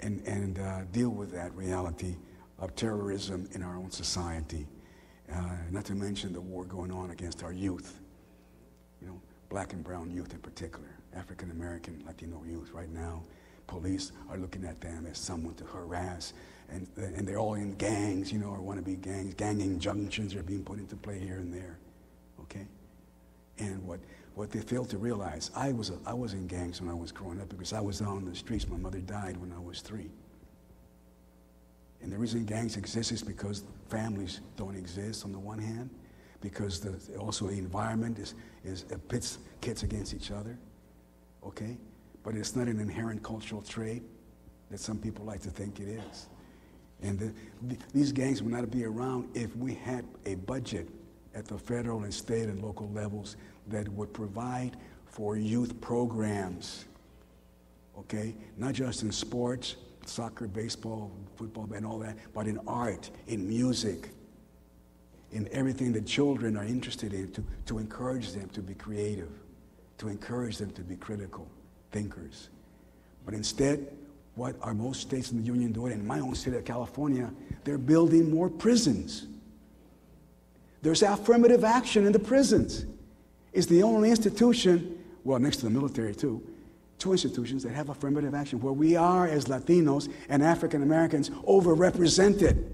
and, and uh, deal with that reality of terrorism in our own society. Uh, not to mention the war going on against our youth, you know, black and brown youth in particular, African American, Latino youth right now. Police are looking at them as someone to harass, and, and they're all in gangs, you know, or want to be gangs. Gang injunctions are being put into play here and there, okay? And what what they fail to realize, I was, a, I was in gangs when I was growing up because I was out on the streets. My mother died when I was three. And the reason gangs exist is because families don't exist on the one hand, because the, also the environment is, is pits kids against each other, okay? But it's not an inherent cultural trait that some people like to think it is. And the, the, these gangs would not be around if we had a budget at the federal and state and local levels that would provide for youth programs, okay? Not just in sports, soccer, baseball, football, and all that, but in art, in music, in everything that children are interested in to, to encourage them to be creative, to encourage them to be critical thinkers. But instead, what are most states in the union doing? In my own state of California, they're building more prisons. There's affirmative action in the prisons. It's the only institution, well, next to the military too, two institutions that have affirmative action where we are, as Latinos and African Americans, overrepresented.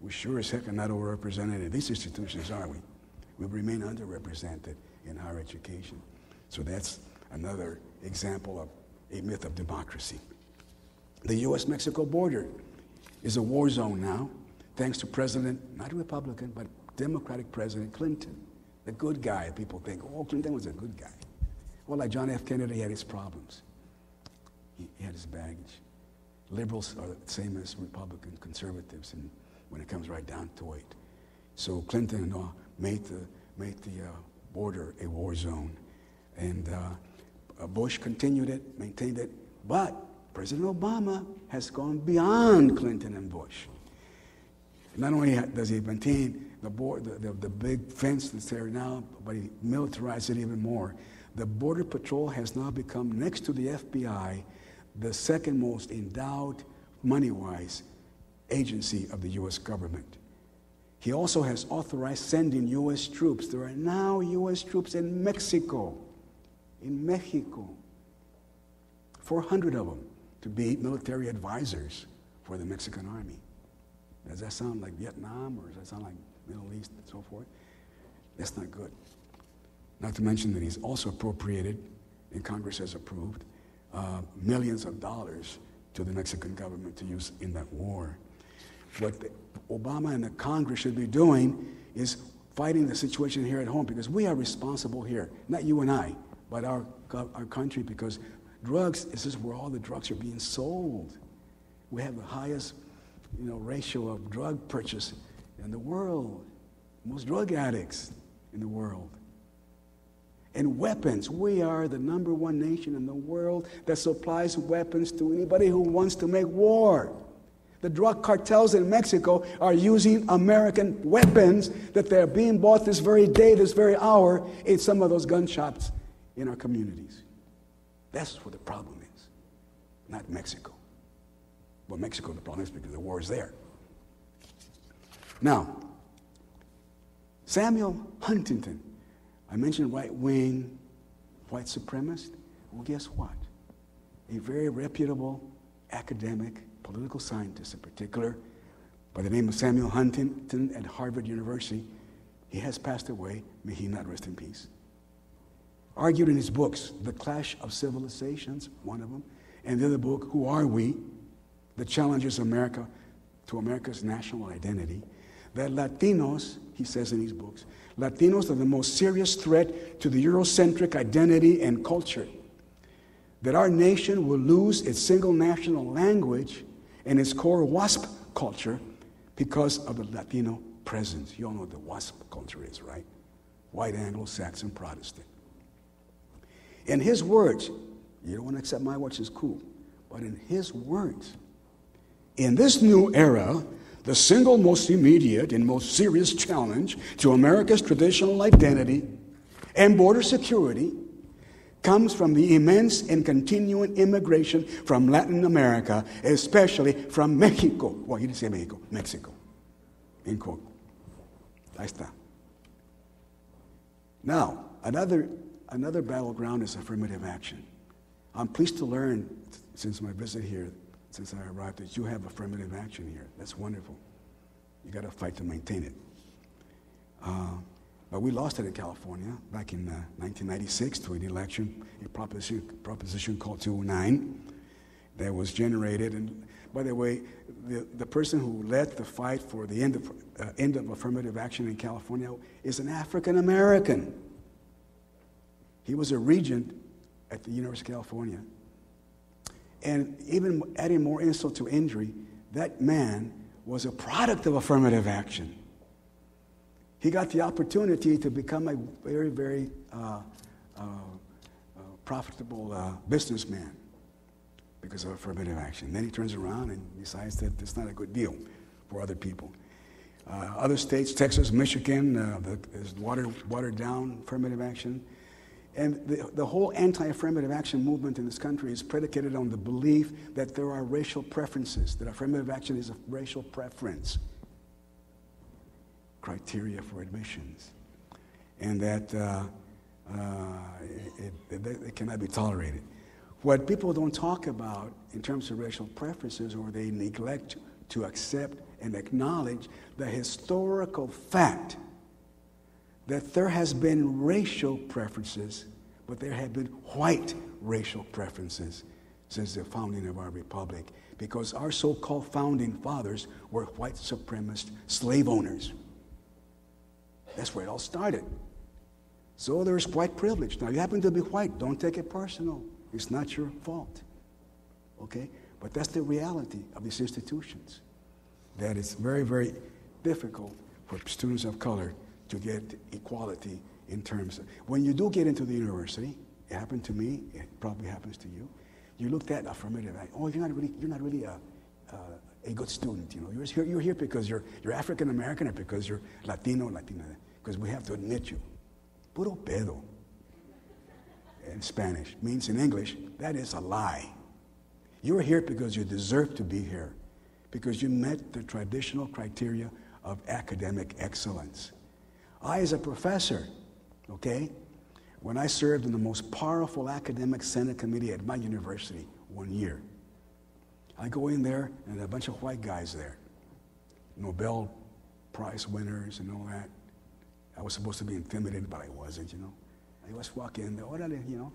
We sure as heck are not overrepresented in these institutions, are we? We remain underrepresented in higher education. So that's another example of a myth of democracy. The US Mexico border is a war zone now, thanks to President, not Republican, but Democratic President Clinton, the good guy. People think, oh, Clinton was a good guy. Well, like John F. Kennedy had his problems, he, he had his baggage. Liberals are the same as Republican conservatives and when it comes right down to it. So Clinton uh, made the, made the uh, border a war zone. And uh, Bush continued it, maintained it. But President Obama has gone beyond Clinton and Bush. Not only does he maintain the, board, the, the, the big fence that's there now, but he militarized it even more. The Border Patrol has now become, next to the FBI, the second most endowed, money wise, agency of the U.S. government. He also has authorized sending U.S. troops. There are now U.S. troops in Mexico, in Mexico, 400 of them to be military advisors for the Mexican army. Does that sound like Vietnam or does that sound like Middle East and so forth? That's not good. Not to mention that he's also appropriated, and Congress has approved, uh, millions of dollars to the Mexican government to use in that war. What the, Obama and the Congress should be doing is fighting the situation here at home because we are responsible here, not you and I, but our, our country because drugs, this is where all the drugs are being sold. We have the highest you know, ratio of drug purchase in the world, most drug addicts in the world. And weapons, we are the number one nation in the world that supplies weapons to anybody who wants to make war. The drug cartels in Mexico are using American weapons that they're being bought this very day, this very hour, in some of those gun shops in our communities. That's what the problem is, not Mexico. Well, Mexico, the problem is because the war is there. Now, Samuel Huntington, I mentioned right wing, white supremacist. Well, guess what? A very reputable academic political scientist in particular, by the name of Samuel Huntington at Harvard University. He has passed away. May he not rest in peace. Argued in his books, The Clash of Civilizations, one of them, and the other book, Who Are We? The Challenges of America to America's National Identity, that Latinos, he says in his books, Latinos are the most serious threat to the Eurocentric identity and culture. That our nation will lose its single national language and its core WASP culture because of the Latino presence. You all know what the WASP culture is, right? White Anglo Saxon Protestant. In his words, you don't want to accept my words as cool, but in his words, in this new era, the single most immediate and most serious challenge to America's traditional identity and border security comes from the immense and continuing immigration from Latin America, especially from Mexico. Well, he didn't say Mexico, Mexico. In quote. Ahí está. Now, another, another battleground is affirmative action. I'm pleased to learn, since my visit here, since I arrived, that you have affirmative action here. That's wonderful. You got to fight to maintain it. Uh, but we lost it in California back in uh, 1996 to an election, a proposition, proposition called 209 that was generated. And by the way, the, the person who led the fight for the end of, uh, end of affirmative action in California is an African American. He was a regent at the University of California. And even adding more insult to injury, that man was a product of affirmative action he got the opportunity to become a very, very uh, uh, uh, profitable uh, businessman because of affirmative action. Then he turns around and decides that it's not a good deal for other people. Uh, other states, Texas, Michigan, uh, the, is watered, watered down affirmative action. And the, the whole anti affirmative action movement in this country is predicated on the belief that there are racial preferences, that affirmative action is a racial preference criteria for admissions. And that uh, uh, it, it, they cannot be tolerated. What people don't talk about in terms of racial preferences, or they neglect to accept and acknowledge the historical fact that there has been racial preferences, but there have been white racial preferences since the founding of our republic, because our so-called founding fathers were white supremacist slave owners. That's where it all started. So there's white privilege. Now, you happen to be white, don't take it personal. It's not your fault. Okay? But that's the reality of these institutions. That it's very, very difficult for students of color to get equality in terms of. When you do get into the university, it happened to me, it probably happens to you. You looked at affirmative action. Oh, you're not really, you're not really a, a, a good student. You know, you're here, you're here because you're, you're African American or because you're Latino, Latina. Because we have to admit you. Puro pedo in Spanish means in English, that is a lie. You're here because you deserve to be here, because you met the traditional criteria of academic excellence. I, as a professor, okay, when I served in the most powerful academic senate committee at my university one year, I go in there and a bunch of white guys there, Nobel Prize winners and all that. I was supposed to be intimidated, but I wasn't, you know. I just walk in orale, you know.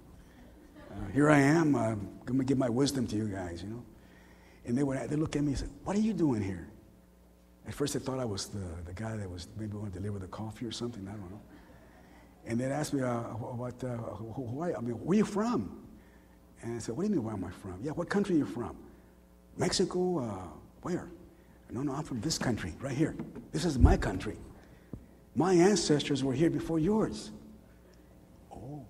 Uh, here I am, uh, I'm going to give my wisdom to you guys, you know. And they, would, they look at me and say, What are you doing here? At first, they thought I was the, the guy that was maybe going to deliver the coffee or something, I don't know. And they asked me, uh, what, uh, who, who, I mean, where are you from? And I said, What do you mean, where am I from? Yeah, what country are you from? Mexico? Uh, where? No, no, I'm from this country, right here. This is my country. My ancestors were here before yours. Oh.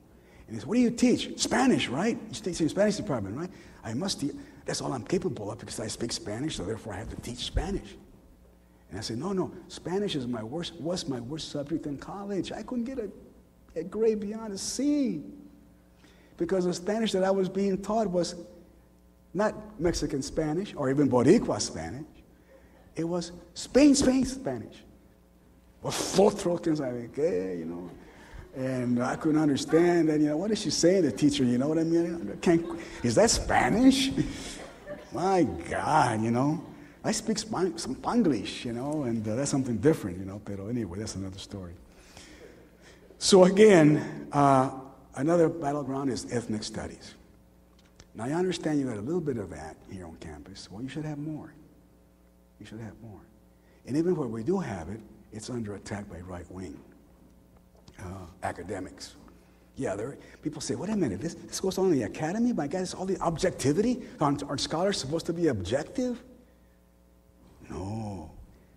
And he said, What do you teach? Spanish, right? You teach in the Spanish department, right? I must teach. That's all I'm capable of because I speak Spanish, so therefore I have to teach Spanish. And I said, No, no, Spanish is my worst, was my worst subject in college. I couldn't get a, a grade beyond a C because the Spanish that I was being taught was not Mexican Spanish or even Boricua Spanish. It was Spain, Spain Spanish. Vosotros, sabe qué, you know. And I couldn't understand. And, you know, what is she saying, the teacher? You know what I mean? Can't, is that Spanish? My God, you know. I speak some Spanglish, you know, and uh, that's something different, you know. But anyway, that's another story. So again, uh, another battleground is ethnic studies. Now, I understand you got a little bit of that here on campus. Well, you should have more. You should have more. And even where we do have it, it's under attack by right wing uh, academics. Yeah, there, people say, wait a minute, this, this goes on in the academy? My God, it's all the objectivity? Aren't, aren't scholars supposed to be objective? No.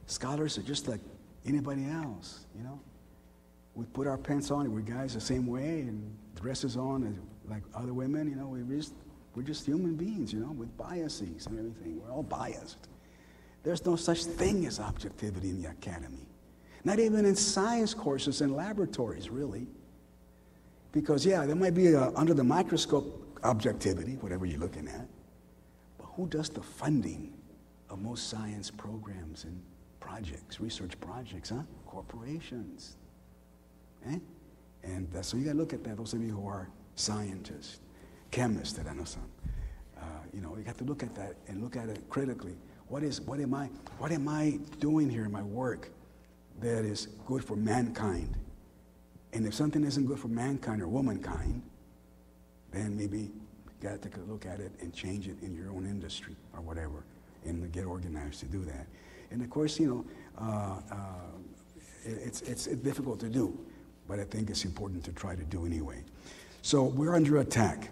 Scholars are just like anybody else, you know? We put our pants on, we're guys the same way, and dresses on like other women, you know, we're just, we're just human beings, you know, with biases and everything. We're all biased. There's no such thing as objectivity in the academy. Not even in science courses and laboratories, really. Because, yeah, there might be a, under the microscope objectivity, whatever you're looking at. But who does the funding of most science programs and projects, research projects, huh? Corporations. Eh? And uh, so you got to look at that, those of you who are scientists, chemists, that I know some. Uh, you know, you have to look at that and look at it critically. What is, what am I, what am I doing here in my work? that is good for mankind. And if something isn't good for mankind or womankind, then maybe you got to take a look at it and change it in your own industry or whatever and get organized to do that. And of course, you know, uh, uh, it's, it's, difficult to do, but I think it's important to try to do anyway. So we're under attack.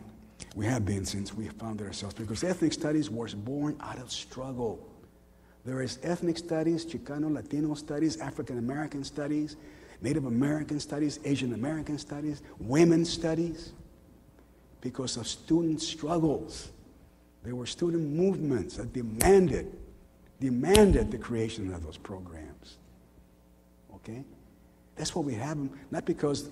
We have been since we founded ourselves because ethnic studies was born out of struggle. There is ethnic studies, Chicano, Latino studies, African American studies, Native American studies, Asian American studies, women's studies, because of student struggles. There were student movements that demanded, demanded the creation of those programs. Okay? That's what we have them, not because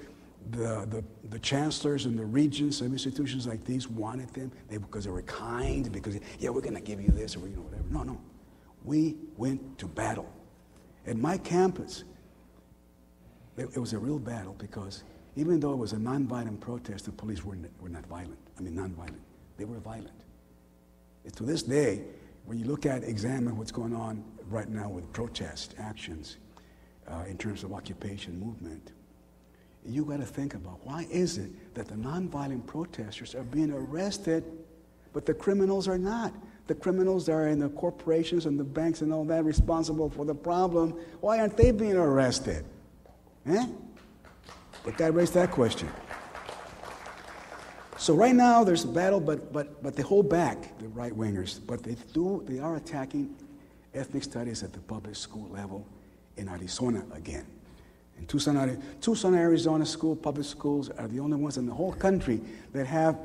the, the, the chancellors and the regents of institutions like these wanted them, they, because they were kind, because, yeah, we're going to give you this or you know, whatever. No, no we went to battle. At my campus, it, it was a real battle because even though it was a nonviolent protest, the police were, were not violent. I mean, nonviolent. They were violent. To this day, when you look at, examine what's going on right now with protest actions uh, in terms of occupation movement, you got to think about why is it that the nonviolent protesters are being arrested, but the criminals are not? The criminals that are in the corporations and the banks and all that responsible for the problem. Why aren't they being arrested? Eh? But that raised that question. So right now there's a battle, but, but, but they hold back, the right wingers. But they, do, they are attacking ethnic studies at the public school level in Arizona again. In Tucson, Tucson, Arizona school, public schools are the only ones in the whole country that have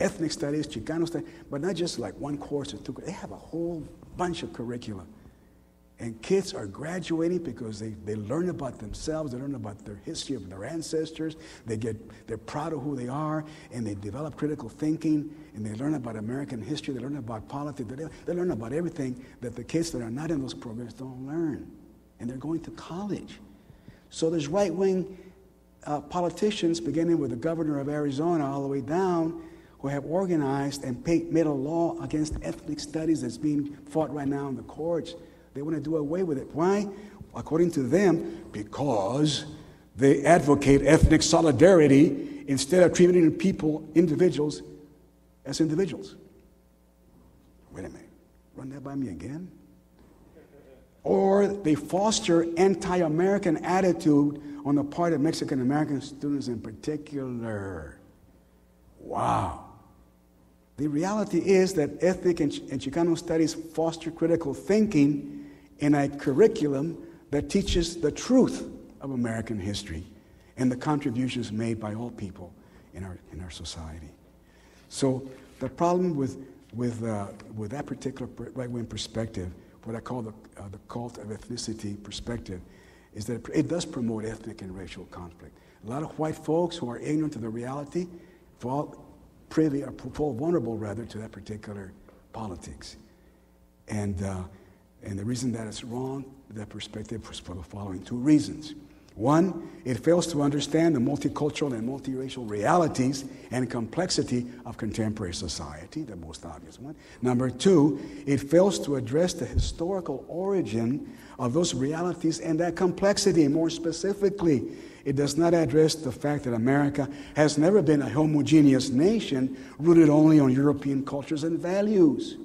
ethnic studies, Chicano studies, but not just like one course or two. They have a whole bunch of curricula. And kids are graduating because they, they learn about themselves, they learn about their history of their ancestors, they get, they're proud of who they are, and they develop critical thinking, and they learn about American history, they learn about politics, they, they learn about everything that the kids that are not in those programs don't learn. And they're going to college. So there's right wing uh, politicians, beginning with the governor of Arizona all the way down, who have organized and made a law against ethnic studies that's being fought right now in the courts they want to do away with it. Why? According to them, because they advocate ethnic solidarity instead of treating people, individuals, as individuals. Wait a minute. Run that by me again. Or they foster anti American attitude on the part of Mexican American students in particular. Wow. The reality is that ethnic and, Chicano studies foster critical thinking in a curriculum that teaches the truth of American history and the contributions made by all people in our, in our society. So the problem with, with, uh, with that particular right wing perspective, what I call the, uh, the cult of ethnicity perspective, is that it does promote ethnic and racial conflict. A lot of white folks who are ignorant of the reality fall privy or fall vulnerable rather to that particular politics. And uh, and the reason that it's wrong, that perspective, is for the following two reasons. One, it fails to understand the multicultural and multiracial realities and complexity of contemporary society, the most obvious one. Number two, it fails to address the historical origin of those realities and that complexity. More specifically, it does not address the fact that America has never been a homogeneous nation rooted only on European cultures and values.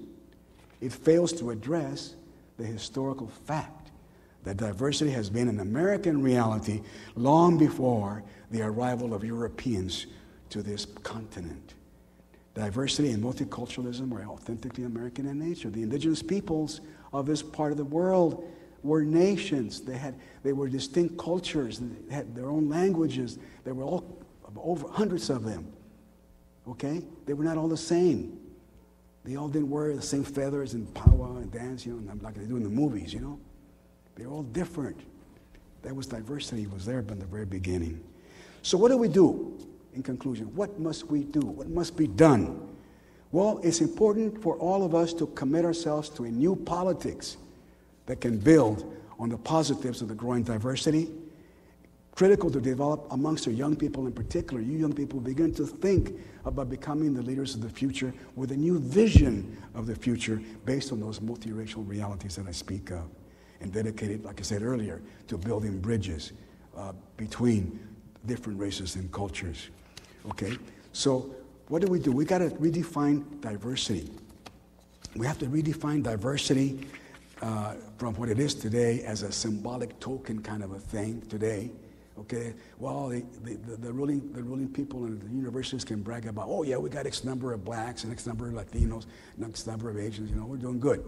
It fails to address the historical fact that diversity has been an American reality long before the arrival of Europeans to this continent. Diversity and multiculturalism are authentically American in nature. The indigenous peoples of this part of the world were nations. They, had, they were distinct cultures. They had their own languages. There were all, over hundreds of them. Okay? They were not all the same. They all didn't wear the same feathers and powwow and dance, you know, like they do in the movies, you know. They're all different. That was diversity was there from the very beginning. So what do we do? In conclusion, what must we do? What must be done? Well, it's important for all of us to commit ourselves to a new politics that can build on the positives of the growing diversity critical to develop amongst our young people in particular. You young people begin to think about becoming the leaders of the future with a new vision of the future based on those multiracial realities that I speak of. And dedicated, like I said earlier, to building bridges uh, between different races and cultures. Okay? So, what do we do? We got to redefine diversity. We have to redefine diversity uh, from what it is today as a symbolic token kind of a thing today Okay, well, the, the, the, ruling, the ruling people and the universities can brag about, oh, yeah, we got X number of blacks and X number of Latinos, and X number of Asians, you know, we're doing good.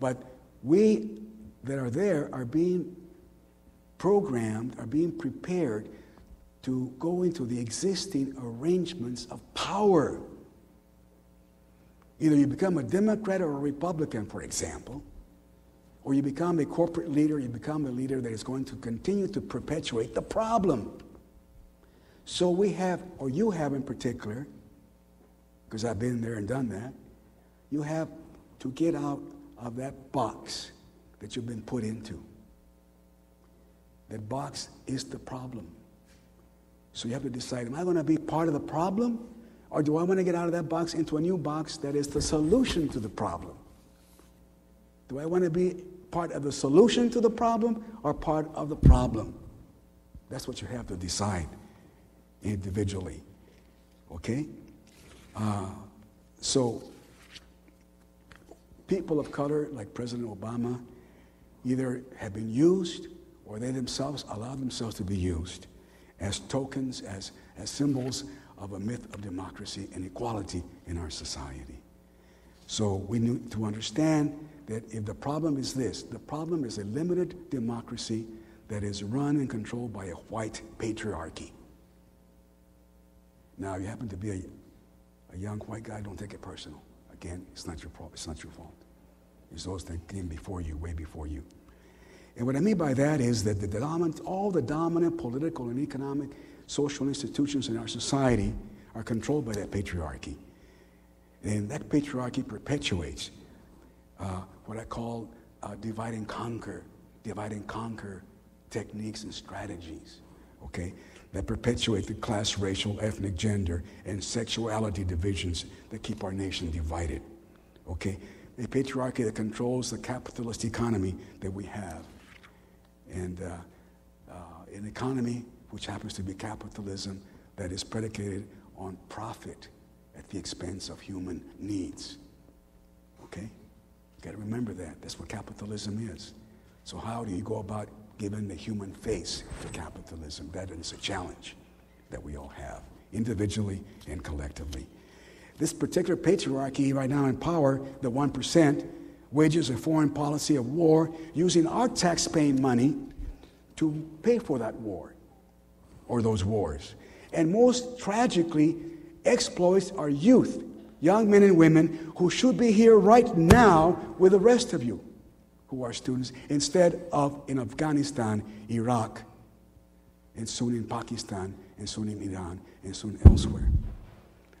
But we that are there are being programmed, are being prepared to go into the existing arrangements of power. Either you become a Democrat or a Republican, for example or you become a corporate leader, you become a leader that is going to continue to perpetuate the problem. So we have, or you have in particular, because I've been there and done that, you have to get out of that box that you've been put into. That box is the problem. So you have to decide am I going to be part of the problem or do I want to get out of that box into a new box that is the solution to the problem? Do I want to be part of the solution to the problem or part of the problem? That's what you have to decide individually. Okay? Uh, so, people of color like President Obama either have been used or they themselves allow themselves to be used as tokens, as, as symbols of a myth of democracy and equality in our society. So we need to understand that if the problem is this, the problem is a limited democracy that is run and controlled by a white patriarchy. Now, if you happen to be a, a young white guy, don't take it personal. Again, it's not your problem, it's not your fault. It's those that came before you, way before you. And what I mean by that is that the dominant, all the dominant political and economic social institutions in our society are controlled by that patriarchy. And that patriarchy perpetuates uh, what I call uh, divide and conquer, divide and conquer techniques and strategies, okay, that perpetuate the class, racial, ethnic, gender, and sexuality divisions that keep our nation divided, okay? A patriarchy that controls the capitalist economy that we have and uh, uh, an economy which happens to be capitalism that is predicated on profit at the expense of human needs. Okay? Got to remember that. That's what capitalism is. So, how do you go about giving the human face to capitalism? That is a challenge that we all have, individually and collectively. This particular patriarchy right now in power, the 1%, wages a foreign policy of war using our tax-paying money to pay for that war or those wars. And most tragically, exploits our youth, young men and women who should be here right now with the rest of you who are students, instead of in Afghanistan, Iraq, and soon in Pakistan, and soon in Iran, and soon elsewhere.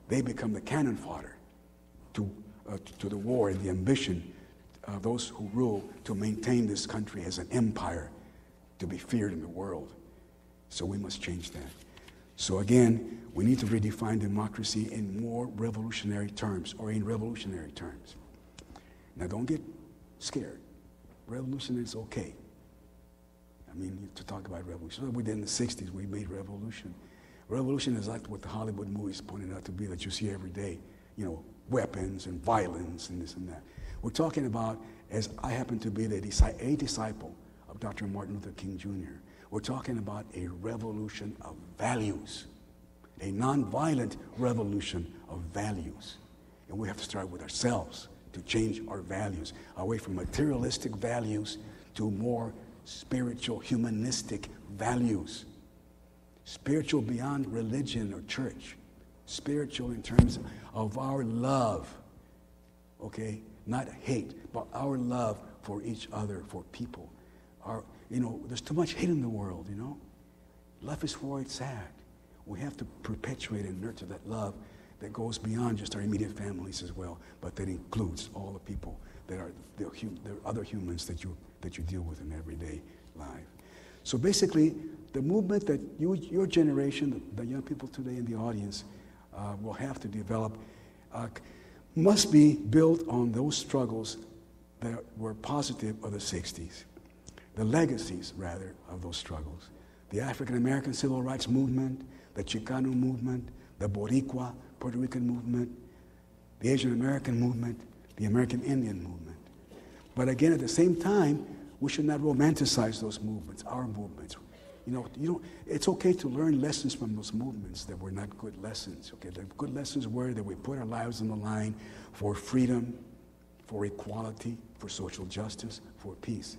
They become the cannon fodder to, uh, to the war and the ambition uh, those who rule to maintain this country as an empire to be feared in the world. So we must change that. So again, we need to redefine democracy in more revolutionary terms or in revolutionary terms. Now don't get scared. Revolution is okay. I mean, to talk about revolution. We did in the 60s, we made revolution. Revolution is like what the Hollywood movies pointed out to be that you see every day. You know, weapons and violence and this and that. We're talking about, as I happen to be the, a disciple of Dr. Martin Luther King Jr., we're talking about a revolution of values, a nonviolent revolution of values. And we have to start with ourselves to change our values away from materialistic values to more spiritual, humanistic values. Spiritual beyond religion or church. Spiritual in terms of our love, okay? not hate, but our love for each other, for people. Our, you know, there's too much hate in the world, you know. Life is where it's at. We have to perpetuate and nurture that love that goes beyond just our immediate families as well, but that includes all the people that are the, other humans that you, that you deal with in everyday life. So basically, the movement that you, your generation, the, the young people today in the audience, uh, will have to develop uh, must be built on those struggles that were positive of the 60s, the legacies, rather, of those struggles. The African American Civil Rights Movement, the Chicano movement, the Boricua, Puerto Rican movement, the Asian American movement, the American Indian movement. But again, at the same time, we should not romanticize those movements, our movements. You know, you don't, it's okay to learn lessons from those movements that were not good lessons. Okay, the good lessons were that we put our lives on the line for freedom, for equality, for social justice, for peace.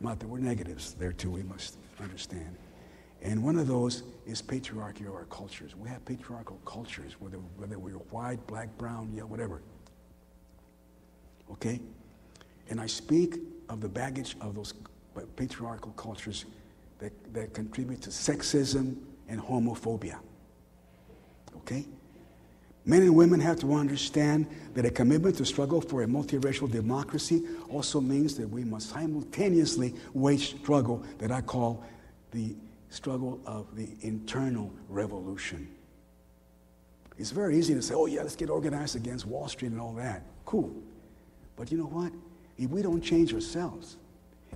Not there were negatives there too, we must understand. And one of those is patriarchy cultures. We have patriarchal cultures, whether, whether we're white, black, brown, yeah, whatever. Okay? And I speak of the baggage of those patriarchal cultures that, that contribute to sexism and homophobia. Okay? Men and women have to understand that a commitment to struggle for a multiracial democracy also means that we must simultaneously wage struggle that I call the struggle of the internal revolution. It's very easy to say, oh, yeah, let's get organized against Wall Street and all that. Cool. But you know what? If we don't change ourselves,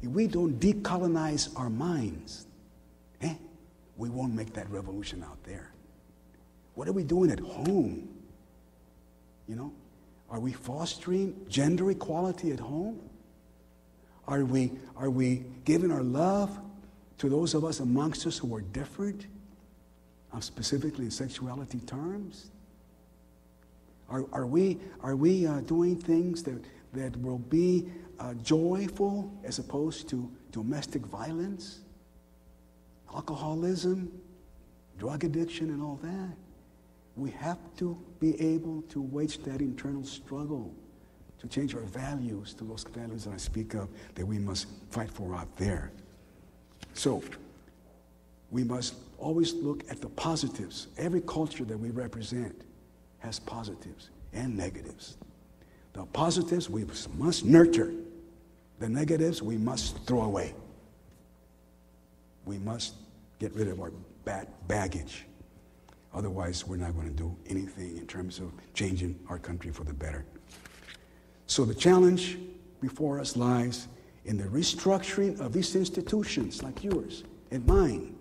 if we don't decolonize our minds, eh, we won't make that revolution out there. What are we doing at home? You know, are we fostering gender equality at home? Are we, are we giving our love to those of us amongst us who are different, specifically in sexuality terms? Are, are we, are we uh, doing things that, that will be uh, joyful as opposed to domestic violence, alcoholism, drug addiction, and all that? We have to be able to wage that internal struggle to change our values to those values that I speak of that we must fight for out there. So, we must always look at the positives. Every culture that we represent has positives and negatives. The positives we must nurture, the negatives we must throw away. We must get rid of our bad baggage. Otherwise, we're not going to do anything in terms of changing our country for the better. So the challenge before us lies in the restructuring of these institutions like yours and mine.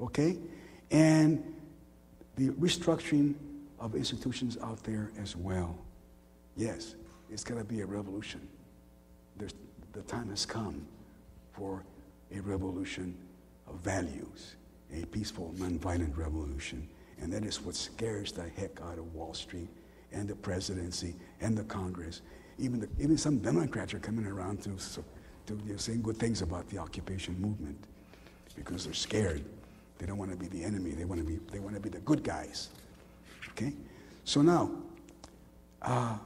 Okay? And the restructuring of institutions out there as well. Yes, it's got to be a revolution. There's, the time has come for a revolution of values a peaceful, nonviolent revolution. And that is what scares the heck out of Wall Street and the presidency and the Congress. Even, the, even some Democrats are coming around to, to you know, saying good things about the occupation movement because they're scared. They don't want to be the enemy. They want to be, they want to be the good guys. Okay? So now, uh,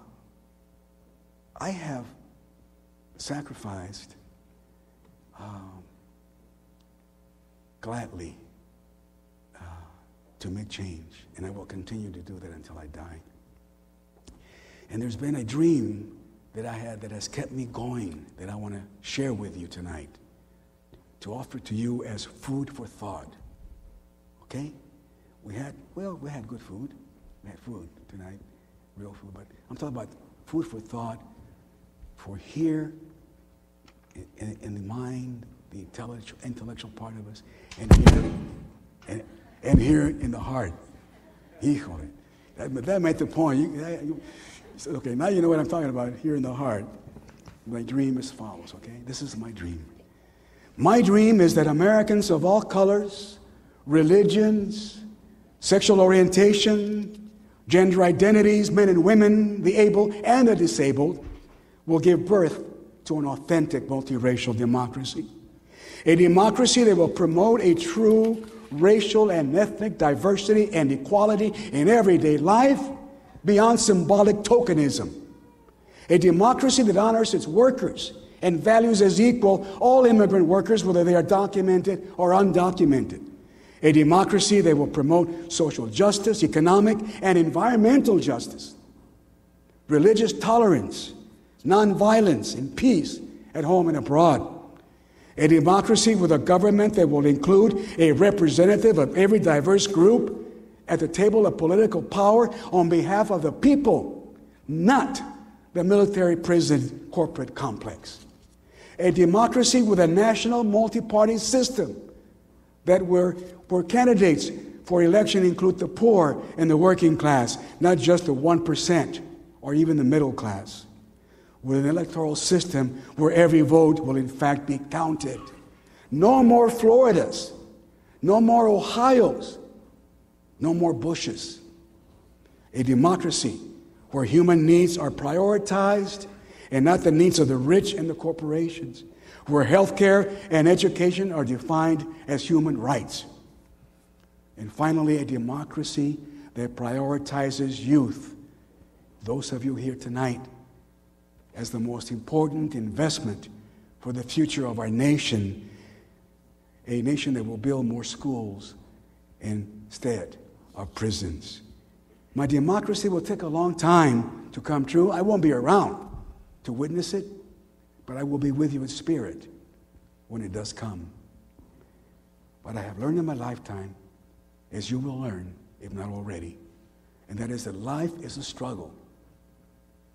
I have sacrificed um, gladly to make change, and I will continue to do that until I die. And there's been a dream that I had that has kept me going that I want to share with you tonight to offer to you as food for thought. Okay? We had, well, we had good food. We had food tonight, real food, but I'm talking about food for thought for here in, in the mind, the intellectual, intellectual part of us, and here, and, and here in the heart. Híjole. That, that made the point. You, said, okay, now you know what I'm talking about here in the heart. My dream is follows, okay? This is my dream. My dream is that Americans of all colors, religions, sexual orientation, gender identities, men and women, the able and the disabled, will give birth to an authentic multiracial democracy. A democracy that will promote a true racial and ethnic diversity and equality in everyday life beyond symbolic tokenism. A democracy that honors its workers and values as equal all immigrant workers, whether they are documented or undocumented. A democracy that will promote social justice, economic and environmental justice, religious tolerance, nonviolence, and peace at home and abroad a democracy with a government that will include a representative of every diverse group at the table of political power on behalf of the people, not the military prison corporate complex. A democracy with a national multi party system that where, where candidates for election include the poor and the working class, not just the 1% or even the middle class with an electoral system where every vote will in fact be counted. No more Floridas, no more Ohio's, no more Bushes. A democracy where human needs are prioritized and not the needs of the rich and the corporations, where healthcare and education are defined as human rights. And finally, a democracy that prioritizes youth. Those of you here tonight as the most important investment for the future of our nation, a nation that will build more schools instead of prisons. My democracy will take a long time to come true. I won't be around to witness it, but I will be with you in spirit when it does come. What I have learned in my lifetime, as you will learn, if not already, and that is that life is a struggle,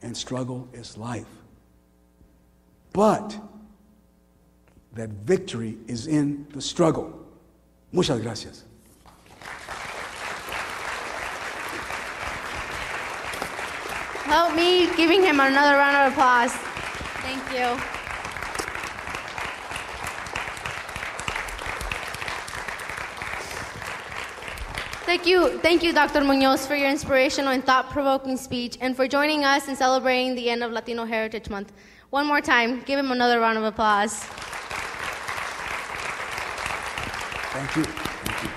and struggle is life. But that victory is in the struggle. Muchas gracias. Help me giving him another round of applause. Thank you. Thank you, thank you, Dr. Munoz, for your inspirational and thought-provoking speech, and for joining us in celebrating the end of Latino Heritage Month. One more time, give him another round of applause. Thank you. Thank you.